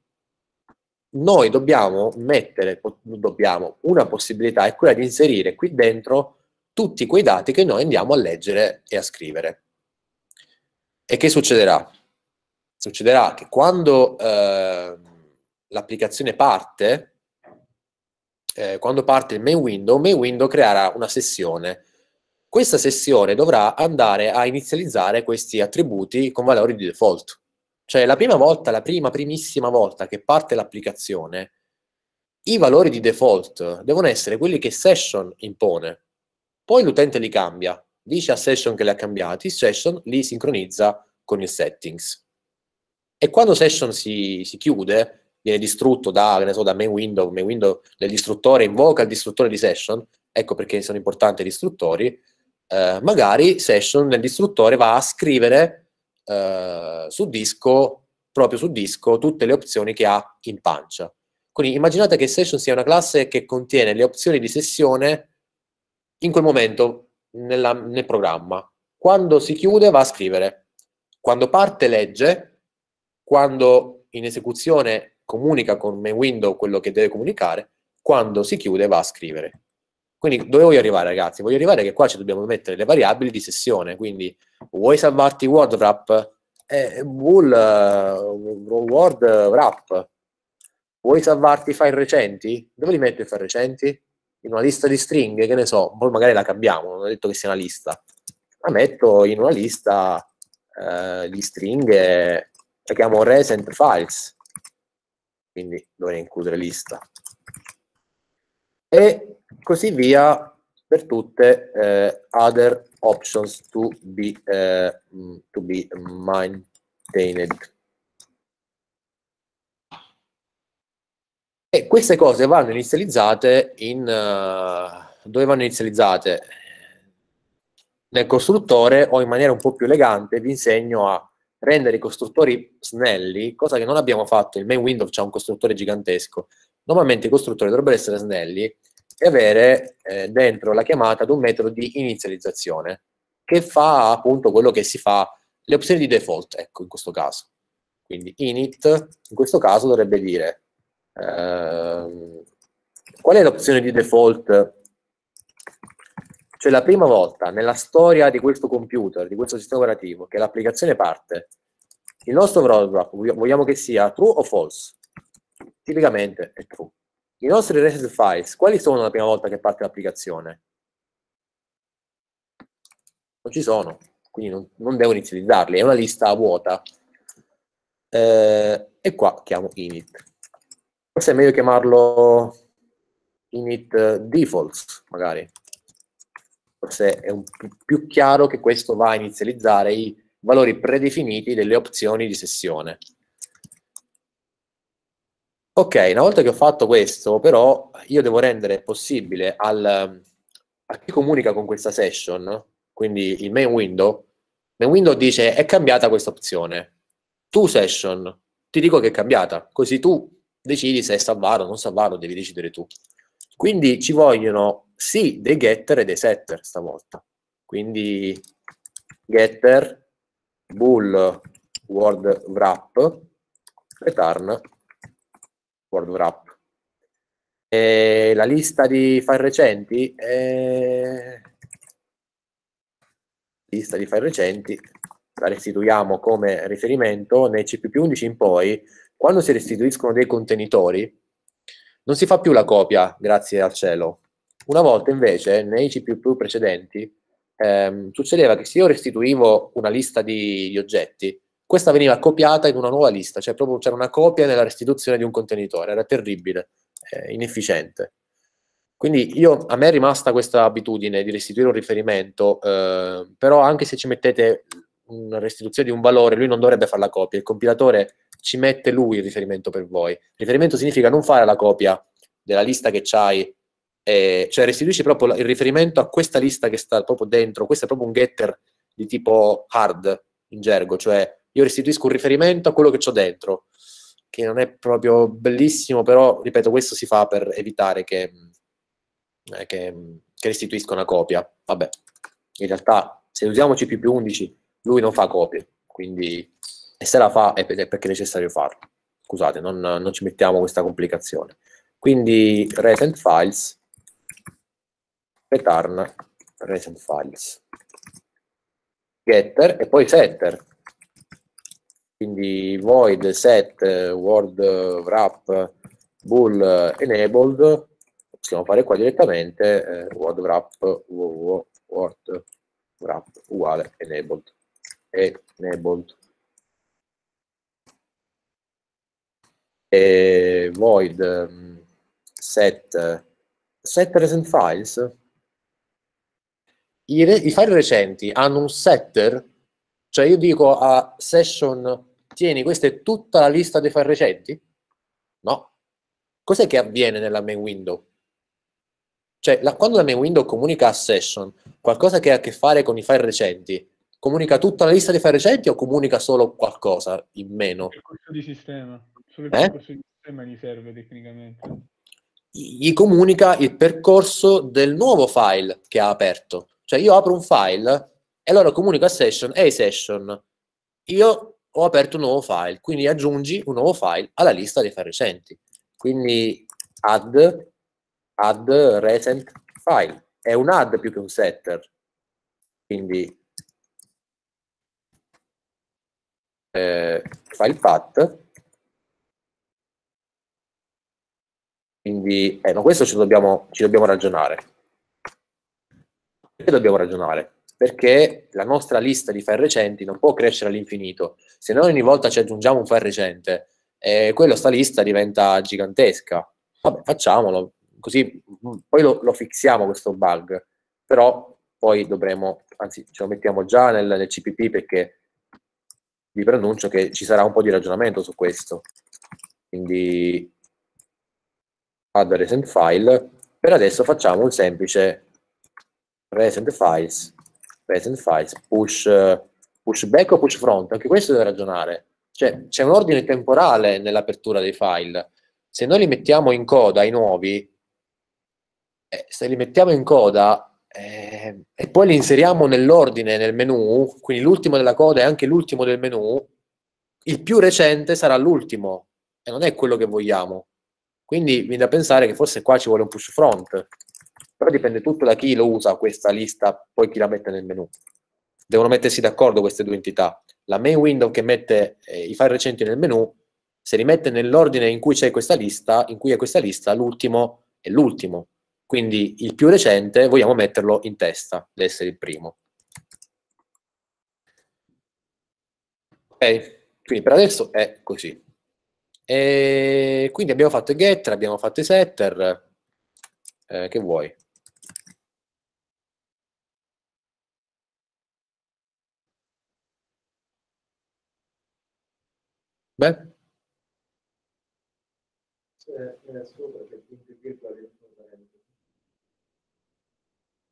Speaker 1: noi dobbiamo mettere, dobbiamo, una possibilità è quella di inserire qui dentro tutti quei dati che noi andiamo a leggere e a scrivere. E che succederà? Succederà che quando eh, l'applicazione parte, eh, quando parte il main window, main window creerà una sessione. Questa sessione dovrà andare a inizializzare questi attributi con valori di default. Cioè la prima volta, la prima primissima volta che parte l'applicazione, i valori di default devono essere quelli che Session impone. Poi l'utente li cambia, dice a Session che li ha cambiati, Session li sincronizza con il settings. E quando Session si, si chiude, viene distrutto da, so, da main window, main window dell'istruttore invoca il distruttore di Session, ecco perché sono importanti gli istruttori, eh, magari Session nell'istruttore va a scrivere eh, su disco, proprio su disco, tutte le opzioni che ha in pancia. Quindi immaginate che session sia una classe che contiene le opzioni di sessione in quel momento nella, nel programma. Quando si chiude va a scrivere. Quando parte legge, quando in esecuzione comunica con main window quello che deve comunicare, quando si chiude va a scrivere. Quindi dove voglio arrivare ragazzi? Voglio arrivare che qua ci dobbiamo mettere le variabili di sessione, quindi vuoi salvarti word wrap? Eh, bool, uh, word wrap. Vuoi salvarti file recenti? Dove li metto i file recenti? In una lista di stringhe, che ne so, poi magari la cambiamo, non ho detto che sia una lista. La metto in una lista uh, di stringhe, la chiamo recent files, quindi dovrei includere lista. E così via per tutte eh, other options to be, eh, to be maintained. E queste cose vanno inizializzate in... Uh, dove vanno inizializzate? Nel costruttore o in maniera un po' più elegante vi insegno a rendere i costruttori snelli, cosa che non abbiamo fatto, il main window c'è un costruttore gigantesco, normalmente i costruttori dovrebbero essere snelli e avere eh, dentro la chiamata ad un metodo di inizializzazione che fa appunto quello che si fa, le opzioni di default, ecco, in questo caso. Quindi init, in questo caso dovrebbe dire eh, qual è l'opzione di default cioè la prima volta nella storia di questo computer, di questo sistema operativo, che l'applicazione parte, il nostro roadmap vogliamo che sia true o false? Tipicamente è true. I nostri reset files, quali sono la prima volta che parte l'applicazione? Non ci sono, quindi non, non devo inizializzarli, è una lista vuota. Eh, e qua chiamo init. Forse è meglio chiamarlo init defaults, magari. Forse è un più chiaro che questo va a inizializzare i valori predefiniti delle opzioni di sessione. Ok, una volta che ho fatto questo, però, io devo rendere possibile al, a chi comunica con questa session, quindi il main window, main window dice è cambiata questa opzione. Tu session, ti dico che è cambiata, così tu decidi se salvarlo o non salvarlo, devi decidere tu. Quindi ci vogliono sì dei getter e dei setter stavolta. Quindi getter bool word wrap return word wrap. E la lista di file recenti è... lista di file recenti la restituiamo come riferimento nei CPP11 in poi quando si restituiscono dei contenitori non si fa più la copia grazie al cielo una volta invece nei CPP precedenti ehm, succedeva che se io restituivo una lista di, di oggetti questa veniva copiata in una nuova lista, cioè proprio c'era una copia nella restituzione di un contenitore, era terribile, eh, inefficiente. Quindi io, a me è rimasta questa abitudine di restituire un riferimento, eh, però anche se ci mettete una restituzione di un valore, lui non dovrebbe fare la copia, il compilatore ci mette lui il riferimento per voi. Riferimento significa non fare la copia della lista che c'hai, eh, cioè restituisci proprio il riferimento a questa lista che sta proprio dentro, questo è proprio un getter di tipo hard in gergo, cioè io restituisco un riferimento a quello che ho dentro, che non è proprio bellissimo, però, ripeto, questo si fa per evitare che, eh, che, che restituisca una copia. Vabbè, in realtà, se usiamo CP 11, lui non fa copie, quindi, e se la fa è perché è necessario farlo. Scusate, non, non ci mettiamo questa complicazione. Quindi, recent files, return recent files, getter e poi setter. Quindi void set word wrap bool enabled. Possiamo fare qua direttamente eh, word wrap word wrap uguale enabled. Enabled e void um, set set recent files I, i file recenti hanno un setter cioè io dico a session, tieni, questa è tutta la lista dei file recenti? No. Cos'è che avviene nella main window? Cioè, la, quando la main window comunica a session qualcosa che ha a che fare con i file recenti, comunica tutta la lista dei file recenti o comunica solo qualcosa in meno?
Speaker 3: Il corso di sistema. Solo il eh? corso di sistema gli serve tecnicamente.
Speaker 1: Gli comunica il percorso del nuovo file che ha aperto. Cioè io apro un file e allora comunico a session, ehi hey session, io ho aperto un nuovo file, quindi aggiungi un nuovo file alla lista dei file recenti. Quindi add, add recent file. È un add più che un setter. Quindi eh, file path. Quindi, eh, no, questo ci dobbiamo, ci dobbiamo ragionare. Perché dobbiamo ragionare? perché la nostra lista di file recenti non può crescere all'infinito. Se noi ogni volta ci aggiungiamo un file recente, eh, quello sta lista diventa gigantesca. Vabbè, facciamolo, così mm, poi lo, lo fixiamo questo bug, però poi dovremo, anzi ce lo mettiamo già nel, nel CPP perché vi preannuncio che ci sarà un po' di ragionamento su questo. Quindi add recent file, per adesso facciamo un semplice recent files present files, push, push back o push front, anche questo deve ragionare. Cioè, c'è un ordine temporale nell'apertura dei file. Se noi li mettiamo in coda, i nuovi, eh, se li mettiamo in coda eh, e poi li inseriamo nell'ordine nel menu, quindi l'ultimo della coda è anche l'ultimo del menu, il più recente sarà l'ultimo e non è quello che vogliamo. Quindi viene da pensare che forse qua ci vuole un push front però dipende tutto da chi lo usa questa lista, poi chi la mette nel menu. Devono mettersi d'accordo queste due entità. La main window che mette eh, i file recenti nel menu, se li mette nell'ordine in cui c'è questa lista, in cui è questa lista, l'ultimo è l'ultimo. Quindi il più recente vogliamo metterlo in testa, deve essere il primo. Ok, quindi per adesso è così. E quindi abbiamo fatto i getter, abbiamo fatto i setter. Eh, che vuoi? Beh.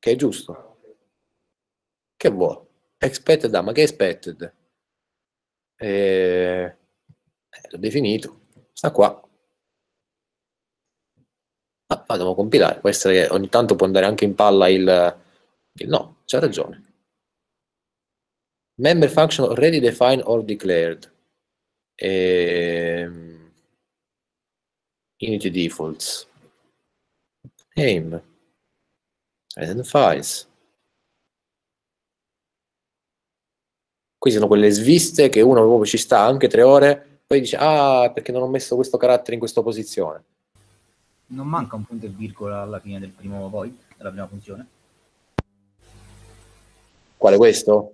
Speaker 1: Che è giusto. Che vuoi? Expected, ma che expected? Eh, eh, l'ho definito. Sta qua. Ah, ah, devo compilare. Può essere ogni tanto può andare anche in palla il... il no, c'ha ragione. Member function already defined or declared ehm, Unity Defaults, Aim, Present Files. Qui sono quelle sviste che uno proprio ci sta anche tre ore, poi dice, ah, perché non ho messo questo carattere in questa posizione.
Speaker 2: Non manca un punto e virgola alla fine del primo void, della prima funzione?
Speaker 1: Quale questo?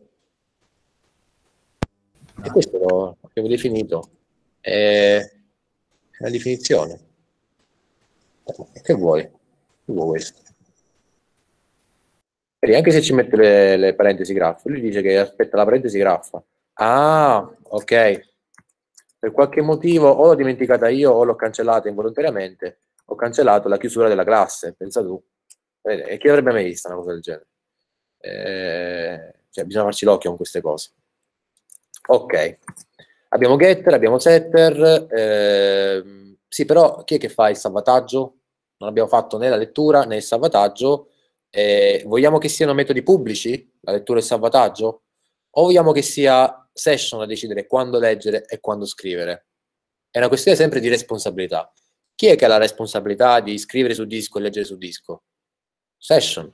Speaker 1: E questo lo abbiamo definito. È la definizione. Che vuoi? Che vuoi questo? E anche se ci mette le, le parentesi graffe, lui dice che aspetta la parentesi graffa. Ah, ok. Per qualche motivo o l'ho dimenticata io o l'ho cancellata involontariamente, ho cancellato la chiusura della classe, pensa tu. E chi avrebbe mai visto una cosa del genere? Eh, cioè, bisogna farci l'occhio con queste cose. Ok, abbiamo getter, abbiamo setter, eh, sì però chi è che fa il salvataggio? Non abbiamo fatto né la lettura né il salvataggio, eh, vogliamo che siano metodi pubblici, la lettura e il salvataggio? O vogliamo che sia session a decidere quando leggere e quando scrivere? È una questione sempre di responsabilità. Chi è che ha la responsabilità di scrivere su disco e leggere su disco? Session.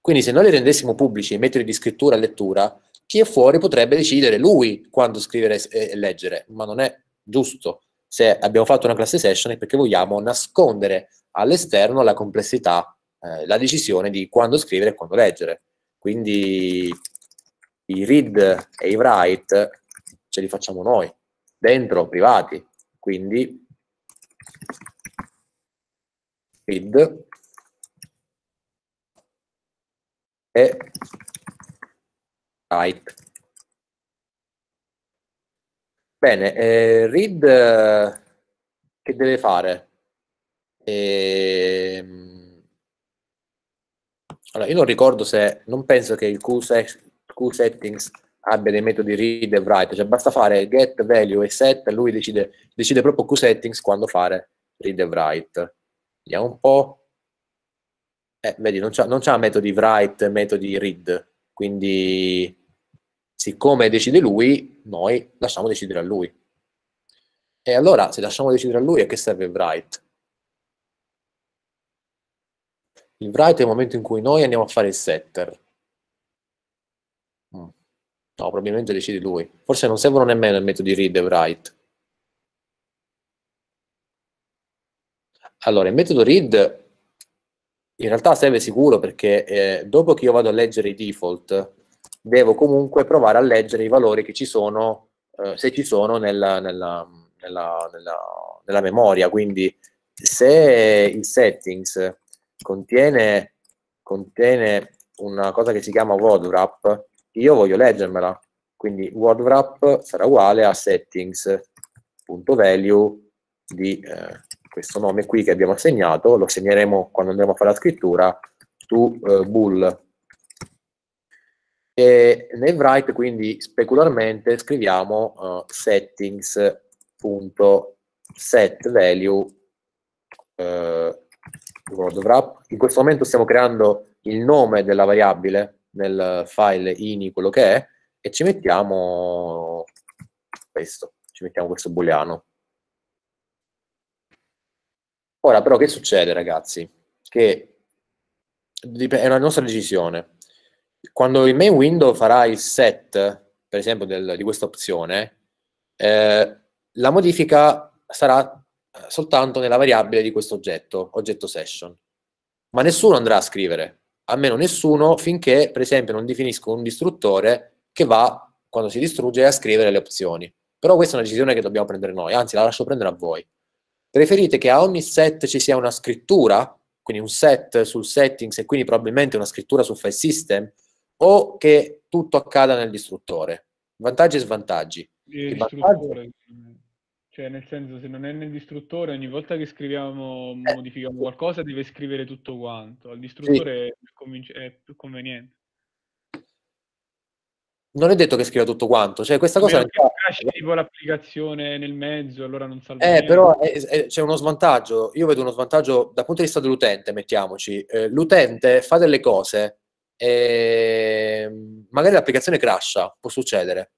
Speaker 1: Quindi se noi li rendessimo pubblici i metodi di scrittura e lettura, chi è fuori potrebbe decidere lui quando scrivere e leggere, ma non è giusto. Se abbiamo fatto una classe session è perché vogliamo nascondere all'esterno la complessità, eh, la decisione di quando scrivere e quando leggere. Quindi i read e i write ce li facciamo noi, dentro, privati. Quindi read e write. Bene, eh, read che deve fare? Eh, allora, io non ricordo se, non penso che il QSettings abbia dei metodi read e write, cioè basta fare get value e set, lui decide, decide proprio QSettings quando fare read e write. Vediamo un po'. Eh, vedi, non c'ha metodi write, metodi read, quindi siccome decide lui, noi lasciamo decidere a lui. E allora, se lasciamo decidere a lui, a che serve il write? Il write è il momento in cui noi andiamo a fare il setter. No, probabilmente decide lui. Forse non servono nemmeno i metodi read e write. Allora, il metodo read in realtà serve sicuro perché eh, dopo che io vado a leggere i default, devo comunque provare a leggere i valori che ci sono, eh, se ci sono nella, nella, nella, nella, memoria. Quindi se il settings contiene, contiene una cosa che si chiama word wrap, io voglio leggermela. Quindi word wrap sarà uguale a settings.value di eh, questo nome qui che abbiamo assegnato, lo segneremo quando andremo a fare la scrittura, to uh, bool. E nel write quindi specularmente scriviamo uh, settings.setValue uh, wrap. In questo momento stiamo creando il nome della variabile nel file ini, quello che è, e ci mettiamo questo, ci mettiamo questo booleano. Ora però che succede ragazzi? Che è una nostra decisione. Quando il main window farà il set, per esempio, del, di questa opzione, eh, la modifica sarà soltanto nella variabile di questo oggetto, oggetto session. Ma nessuno andrà a scrivere, almeno nessuno, finché, per esempio, non definisco un distruttore che va, quando si distrugge, a scrivere le opzioni. Però questa è una decisione che dobbiamo prendere noi, anzi la lascio prendere a voi. Preferite che a ogni set ci sia una scrittura, quindi un set sul settings e quindi probabilmente una scrittura sul file system, o che tutto accada nel distruttore? Vantaggi e svantaggi.
Speaker 3: Il vantaggi... Cioè, nel senso, se non è nel distruttore, ogni volta che scriviamo, eh. modifichiamo qualcosa, deve scrivere tutto quanto. Al distruttore sì. è, più è conveniente
Speaker 1: non è detto che scriva tutto quanto, cioè questa cosa...
Speaker 3: Che crash tipo l'applicazione nel mezzo, allora non salva
Speaker 1: Eh, niente. però è, è, c'è uno svantaggio, io vedo uno svantaggio dal punto di vista dell'utente, mettiamoci. Eh, l'utente fa delle cose e magari l'applicazione crasha, può succedere.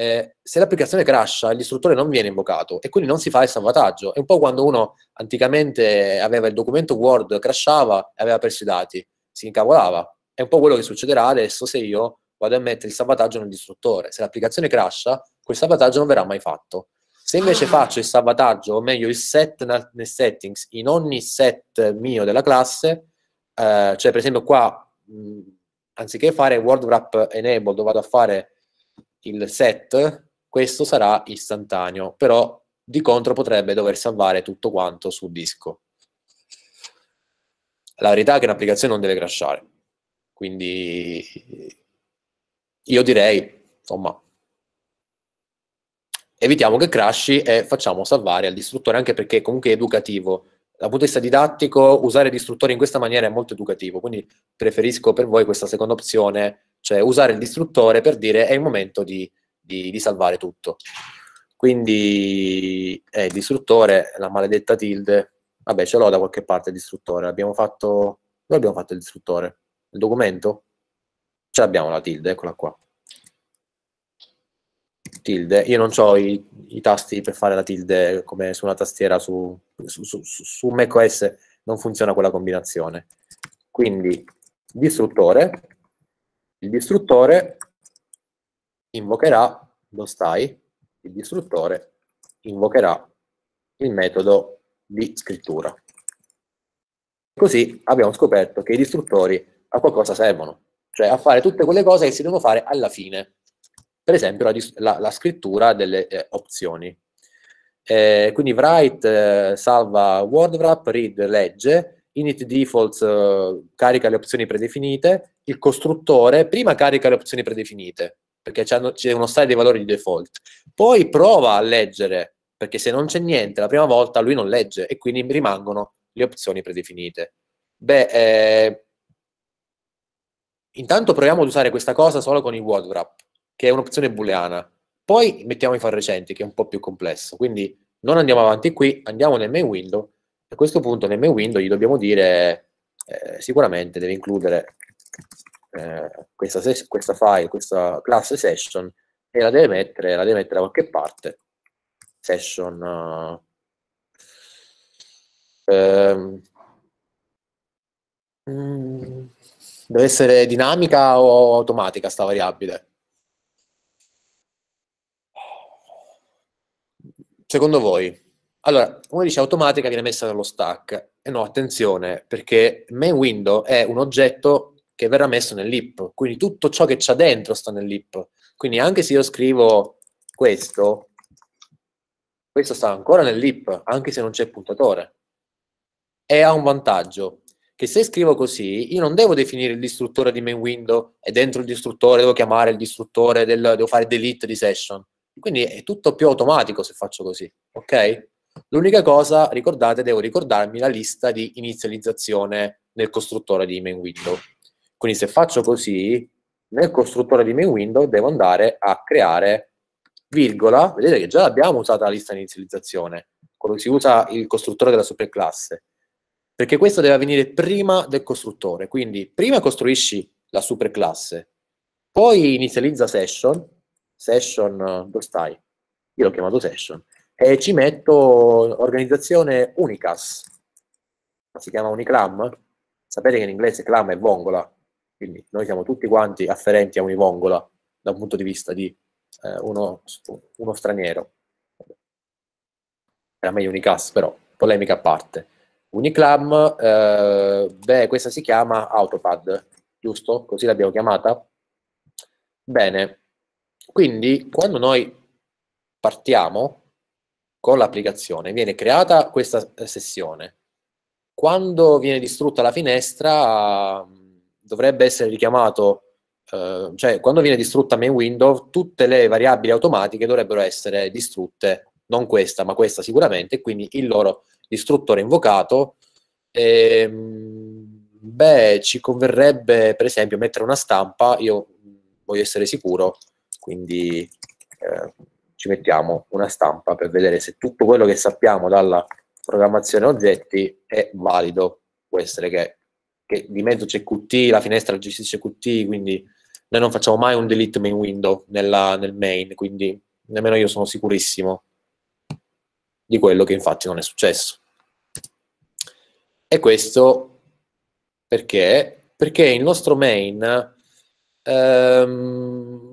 Speaker 1: Eh, se l'applicazione crasha, il distruttore non viene invocato e quindi non si fa il salvataggio. È un po' quando uno anticamente aveva il documento Word, crashava e aveva perso i dati, si incavolava. È un po' quello che succederà adesso se io vado a mettere il salvataggio nel distruttore. Se l'applicazione crasha, quel salvataggio non verrà mai fatto. Se invece ah. faccio il salvataggio, o meglio il set nel settings, in ogni set mio della classe, eh, cioè per esempio qua, mh, anziché fare word wrap enable, dove vado a fare il set, questo sarà istantaneo, però di contro potrebbe dover salvare tutto quanto sul disco. La verità è che un'applicazione non deve crashare, quindi io direi, insomma, evitiamo che crashi e facciamo salvare al distruttore, anche perché comunque è educativo. Dal punto di vista didattico, usare distruttore in questa maniera è molto educativo, quindi preferisco per voi questa seconda opzione, cioè usare il distruttore per dire è il momento di, di, di salvare tutto. Quindi eh, il distruttore, la maledetta tilde, vabbè ce l'ho da qualche parte il distruttore, abbiamo fatto, noi abbiamo fatto il distruttore, il documento? Ce l'abbiamo la tilde, eccola qua. Tilde. Io non ho i, i, tasti per fare la tilde come su una tastiera su, su, su, su macOS, non funziona quella combinazione. Quindi distruttore, il distruttore invocherà, dove stai? Il distruttore invocherà il metodo di scrittura. Così abbiamo scoperto che i distruttori a qualcosa servono, cioè a fare tutte quelle cose che si devono fare alla fine. Per esempio la, la, la scrittura delle eh, opzioni. Eh, quindi write eh, salva word wrap, read legge, init defaults eh, carica le opzioni predefinite, il costruttore prima carica le opzioni predefinite, perché ci devono stare dei valori di default, poi prova a leggere, perché se non c'è niente la prima volta lui non legge e quindi rimangono le opzioni predefinite. Beh, eh, intanto proviamo ad usare questa cosa solo con i word wrap, che è un'opzione booleana. Poi mettiamo i far recenti, che è un po' più complesso. Quindi non andiamo avanti qui, andiamo nel main window. A questo punto nel main window gli dobbiamo dire, eh, sicuramente deve includere eh, questa, questa, file, questa classe session, e la deve mettere, la deve mettere da qualche parte. Session... Uh, ehm, mm, deve essere dinamica o automatica sta variabile? Secondo voi? Allora, uno dice automatica viene messa nello stack. E no, attenzione, perché main window è un oggetto che verrà messo nell'ip, quindi tutto ciò che c'è dentro sta nell'ip. Quindi anche se io scrivo questo, questo sta ancora nell'ip, anche se non c'è puntatore. E ha un vantaggio, che se scrivo così, io non devo definire il distruttore di main window e dentro il distruttore devo chiamare il distruttore, del, devo fare delete di session. Quindi è tutto più automatico se faccio così, ok? L'unica cosa, ricordate, devo ricordarmi la lista di inizializzazione nel costruttore di main window. Quindi se faccio così, nel costruttore di main window devo andare a creare virgola, vedete che già abbiamo usato la lista di inizializzazione, quando si usa il costruttore della superclasse, perché questo deve avvenire prima del costruttore, quindi prima costruisci la superclasse, poi inizializza session, session, dove stai? Io l'ho chiamato session, e ci metto organizzazione Unicas, si chiama Uniclam, sapete che in inglese clam è vongola, quindi noi siamo tutti quanti afferenti a univongola da un punto di vista di eh, uno, uno, straniero. Era meglio Unicas, però, polemica a parte. Uniclam, eh, beh, questa si chiama Autopad, giusto? Così l'abbiamo chiamata? Bene, quindi quando noi partiamo con l'applicazione, viene creata questa sessione. Quando viene distrutta la finestra, dovrebbe essere richiamato, eh, cioè quando viene distrutta main window, tutte le variabili automatiche dovrebbero essere distrutte, non questa, ma questa sicuramente, e quindi il loro distruttore invocato. Ehm, beh, ci converrebbe per esempio mettere una stampa, io voglio essere sicuro quindi eh, ci mettiamo una stampa per vedere se tutto quello che sappiamo dalla programmazione oggetti è valido, può essere che, che di mezzo c'è Qt, la finestra gestisce Qt, quindi noi non facciamo mai un delete main window nella, nel main, quindi nemmeno io sono sicurissimo di quello che infatti non è successo. E questo perché? Perché il nostro main ehm,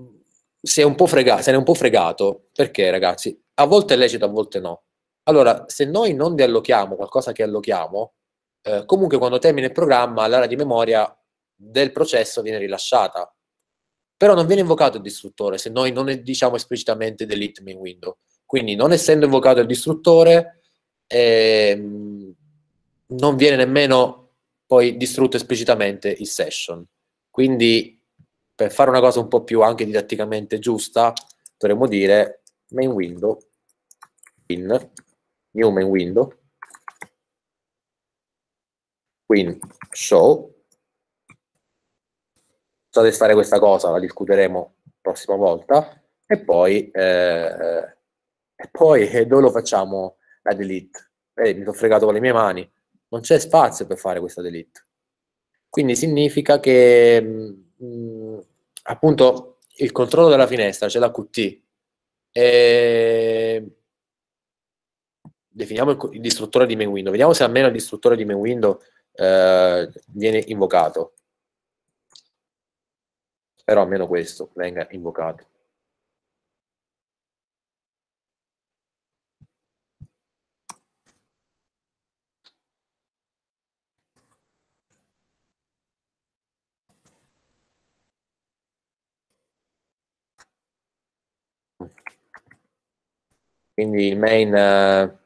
Speaker 1: se ne è un po' fregato. Perché, ragazzi? A volte è lecito, a volte no. Allora, se noi non deallochiamo qualcosa che allochiamo, eh, comunque quando termina il programma, l'area di memoria del processo viene rilasciata. Però non viene invocato il distruttore se noi non diciamo esplicitamente delete main window. Quindi, non essendo invocato il distruttore, ehm, non viene nemmeno poi distrutto esplicitamente il session. Quindi per fare una cosa un po' più anche didatticamente giusta, dovremmo dire main window in new main window quindi show. So stare questa cosa, la discuteremo la prossima volta. E poi eh, e poi eh, dove lo facciamo la delete? Eh, mi sono fregato con le mie mani. Non c'è spazio per fare questa delete. Quindi significa che mh, mm, appunto il controllo della finestra, c'è la QT. E... Definiamo il, il, distruttore di main window, vediamo se almeno il distruttore di main window eh, viene invocato. Però almeno questo venga invocato. Quindi il main eh,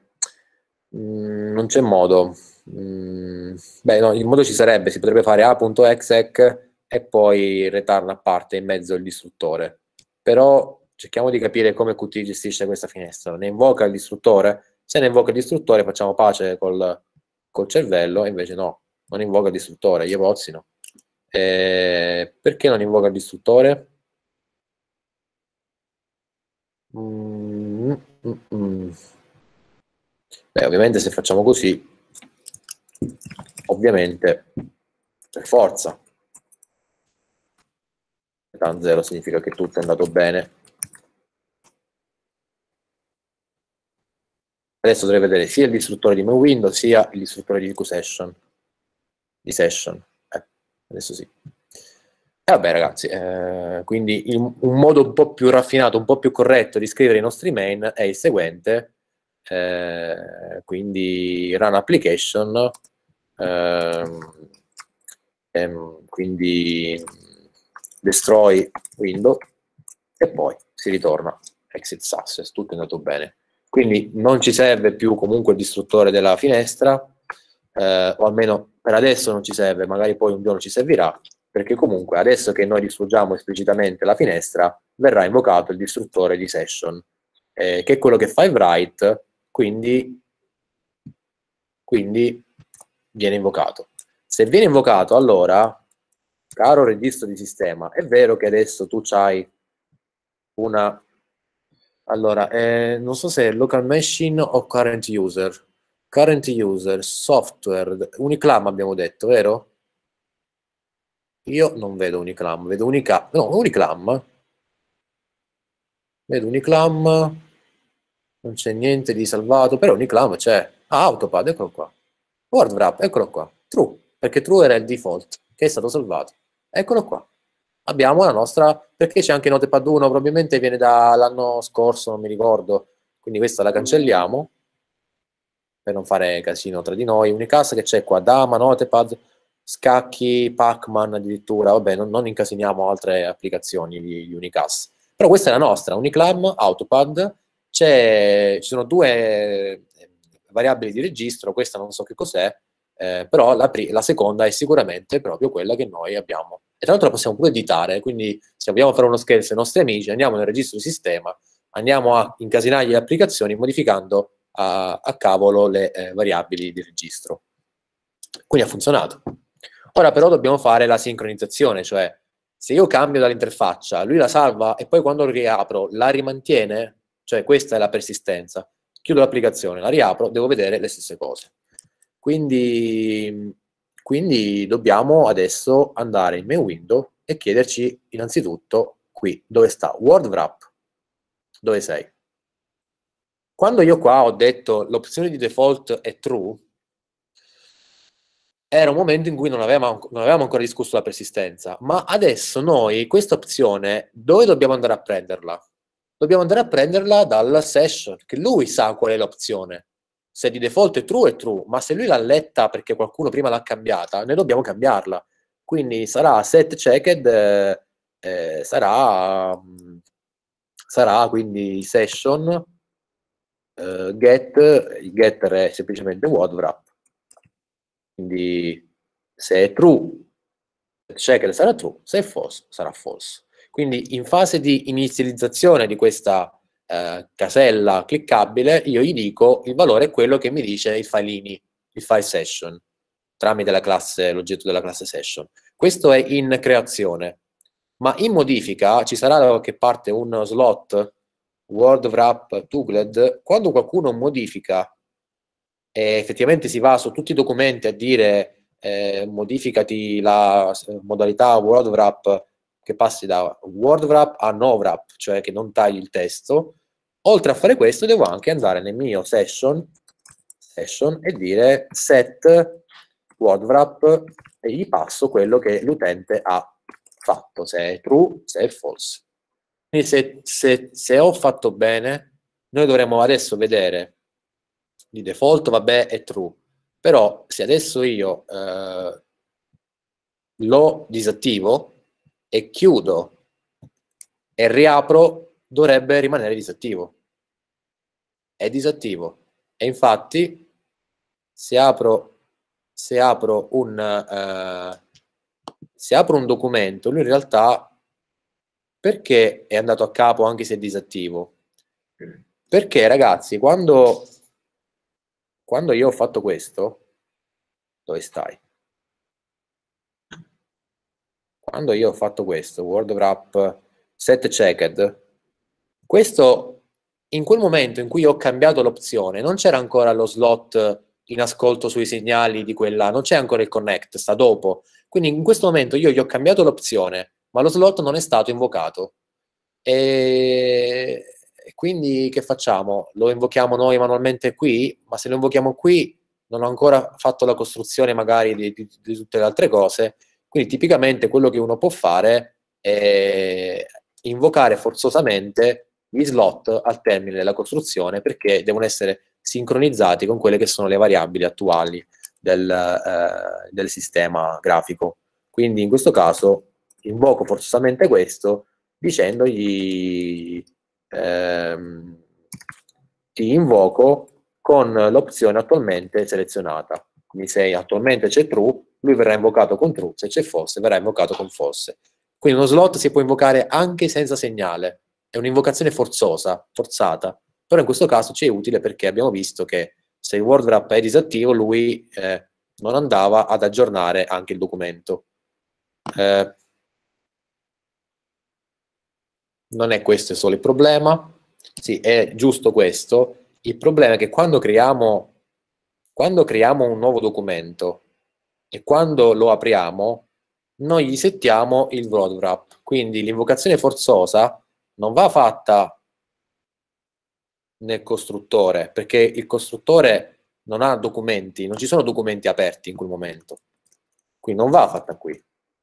Speaker 1: mm, non c'è modo. Mm, beh, no, il modo ci sarebbe, si potrebbe fare a.exec e poi return a parte in mezzo il distruttore. Però cerchiamo di capire come Qt gestisce questa finestra. Ne invoca il distruttore? Se ne invoca il distruttore facciamo pace col, col cervello, invece no, non invoca il distruttore, gli evozzino. Eh, perché non invoca il distruttore? Mm, Beh, ovviamente se facciamo così, ovviamente per forza tan 0 significa che tutto è andato bene. Adesso dovrei vedere sia il distruttore di MyWindows sia il distruttore di QSession. Di session. Eh, adesso sì. E vabbè ragazzi, eh, quindi il, un modo un po' più raffinato, un po' più corretto di scrivere i nostri main è il seguente. Eh, quindi run application, ehm, ehm, quindi destroy window e poi si ritorna exit success, tutto è andato bene. Quindi non ci serve più comunque il distruttore della finestra, eh, o almeno per adesso non ci serve, magari poi un giorno ci servirà, perché comunque adesso che noi distruggiamo esplicitamente la finestra, verrà invocato il distruttore di session, eh, che è quello che fa il write, quindi, quindi viene invocato. Se viene invocato, allora Caro registro di sistema, è vero che adesso tu hai una... Allora, eh, non so se è local machine o current user. Current user, software, Uniclam abbiamo detto, vero? Io non vedo Uniclam, vedo Unica... No, Uniclam. Vedo Uniclam, non c'è niente di salvato, però Uniclam c'è. Ah, Autopad, eccolo qua. WordWrap, eccolo qua. True, perché true era il default, che è stato salvato. Eccolo qua. Abbiamo la nostra, perché c'è anche Notepad 1, probabilmente viene dall'anno scorso, non mi ricordo, quindi questa la cancelliamo per non fare casino tra di noi. Unicast che c'è qua, Dama, Notepad, Scacchi, Pacman addirittura, vabbè, non, non incasiniamo altre applicazioni di Unicast. Però questa è la nostra, Uniclam, Autopad, ci sono due eh, variabili di registro, questa non so che cos'è, eh, però la, la, seconda è sicuramente proprio quella che noi abbiamo. E tra l'altro la possiamo pure editare, quindi se vogliamo fare uno scherzo ai nostri amici, andiamo nel registro di sistema, andiamo a incasinare le applicazioni modificando a, a cavolo le eh, variabili di registro. Quindi ha funzionato. Ora però dobbiamo fare la sincronizzazione, cioè se io cambio dall'interfaccia, lui la salva e poi quando riapro la rimantiene, cioè questa è la persistenza, chiudo l'applicazione, la riapro, devo vedere le stesse cose. Quindi, quindi dobbiamo adesso andare in main window e chiederci innanzitutto qui dove sta WordWrap, dove sei? Quando io qua ho detto l'opzione di default è true, era un momento in cui non avevamo, non avevamo, ancora discusso la persistenza, ma adesso noi questa opzione dove dobbiamo andare a prenderla? Dobbiamo andare a prenderla dal session, che lui sa qual è l'opzione se di default è true è true, ma se lui l'ha letta perché qualcuno prima l'ha cambiata, noi dobbiamo cambiarla. Quindi sarà set checked, eh, eh, sarà, mm, sarà quindi session eh, get, il getter è semplicemente wrap. Quindi se è true, checked sarà true, se è false sarà false. Quindi in fase di inizializzazione di questa eh, casella cliccabile, io gli dico il valore è quello che mi dice il filini, il file session, tramite l'oggetto della classe session. Questo è in creazione, ma in modifica ci sarà da qualche parte un slot word wrap toogled, quando qualcuno modifica e effettivamente si va su tutti i documenti a dire eh, modificati la modalità word wrap che passi da word wrap a no wrap, cioè che non tagli il testo, Oltre a fare questo devo anche andare nel mio session, session e dire set word wrap e gli passo quello che l'utente ha fatto, se è true, se è false. Quindi se, se, se ho fatto bene, noi dovremmo adesso vedere di default, vabbè, è true. Però se adesso io eh, lo disattivo e chiudo e riapro, dovrebbe rimanere disattivo. È disattivo. E infatti, se apro, se apro un... Eh, se apro un documento, lui in realtà perché è andato a capo anche se è disattivo? Perché ragazzi, quando, quando io ho fatto questo, dove stai? Quando io ho fatto questo, Word Wrap set checked, questo in quel momento in cui ho cambiato l'opzione, non c'era ancora lo slot in ascolto sui segnali di quella, non c'è ancora il connect, sta dopo. Quindi in questo momento io gli ho cambiato l'opzione, ma lo slot non è stato invocato. E, e quindi che facciamo? Lo invochiamo noi manualmente qui? Ma se lo invochiamo qui non ho ancora fatto la costruzione magari di, di, di tutte le altre cose. Quindi tipicamente quello che uno può fare è invocare forzosamente gli slot al termine della costruzione perché devono essere sincronizzati con quelle che sono le variabili attuali del, eh, del sistema grafico. Quindi in questo caso invoco forzosamente questo dicendogli ehm, ti invoco con l'opzione attualmente selezionata. Quindi se attualmente c'è true, lui verrà invocato con true, se c'è false verrà invocato con false. Quindi uno slot si può invocare anche senza segnale, è un'invocazione forzosa, forzata, però in questo caso ci è utile perché abbiamo visto che se il word wrap è disattivo, lui eh, non andava ad aggiornare anche il documento. Eh, non è questo solo il problema, sì, è giusto questo. Il problema è che quando creiamo, quando creiamo un nuovo documento e quando lo apriamo, noi gli settiamo il word wrap. Quindi l'invocazione forzosa non va fatta nel costruttore, perché il costruttore non ha documenti, non ci sono documenti aperti in quel momento. Quindi non va fatta qui,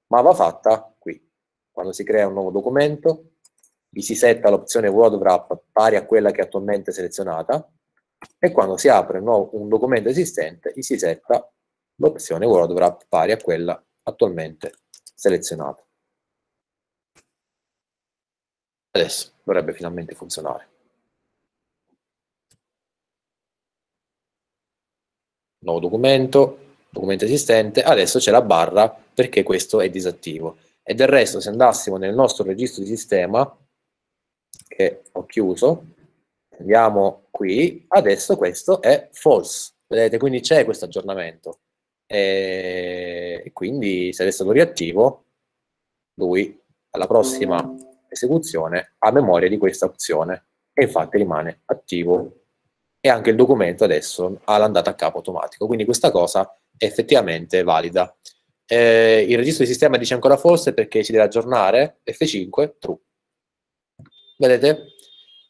Speaker 1: ma va fatta qui. Quando si crea un nuovo documento, vi si setta l'opzione Word Wrap pari a quella che è attualmente selezionata e quando si apre un, documento esistente, gli si setta l'opzione Word Wrap pari a quella attualmente selezionata. Adesso dovrebbe finalmente funzionare. nuovo documento, documento esistente, adesso c'è la barra perché questo è disattivo. E del resto, se andassimo nel nostro registro di sistema, che ho chiuso, andiamo qui, adesso questo è false. Vedete, quindi c'è questo aggiornamento. E quindi se adesso lo riattivo, lui alla prossima esecuzione ha memoria di questa opzione e infatti rimane attivo e anche il documento adesso ha l'andata a capo automatico. Quindi questa cosa è effettivamente valida. Eh, il registro di sistema dice ancora false perché si deve aggiornare F5 true. Vedete?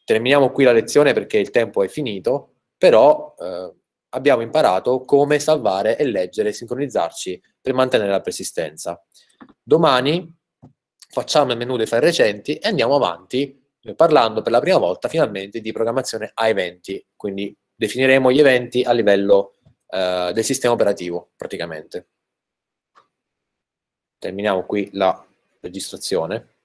Speaker 1: Terminiamo qui la lezione perché il tempo è finito, però eh, abbiamo imparato come salvare e leggere e sincronizzarci per mantenere la persistenza. Domani facciamo il menu dei file recenti e andiamo avanti parlando per la prima volta finalmente di programmazione a eventi, quindi definiremo gli eventi a livello eh, del sistema operativo praticamente. Terminiamo qui la registrazione.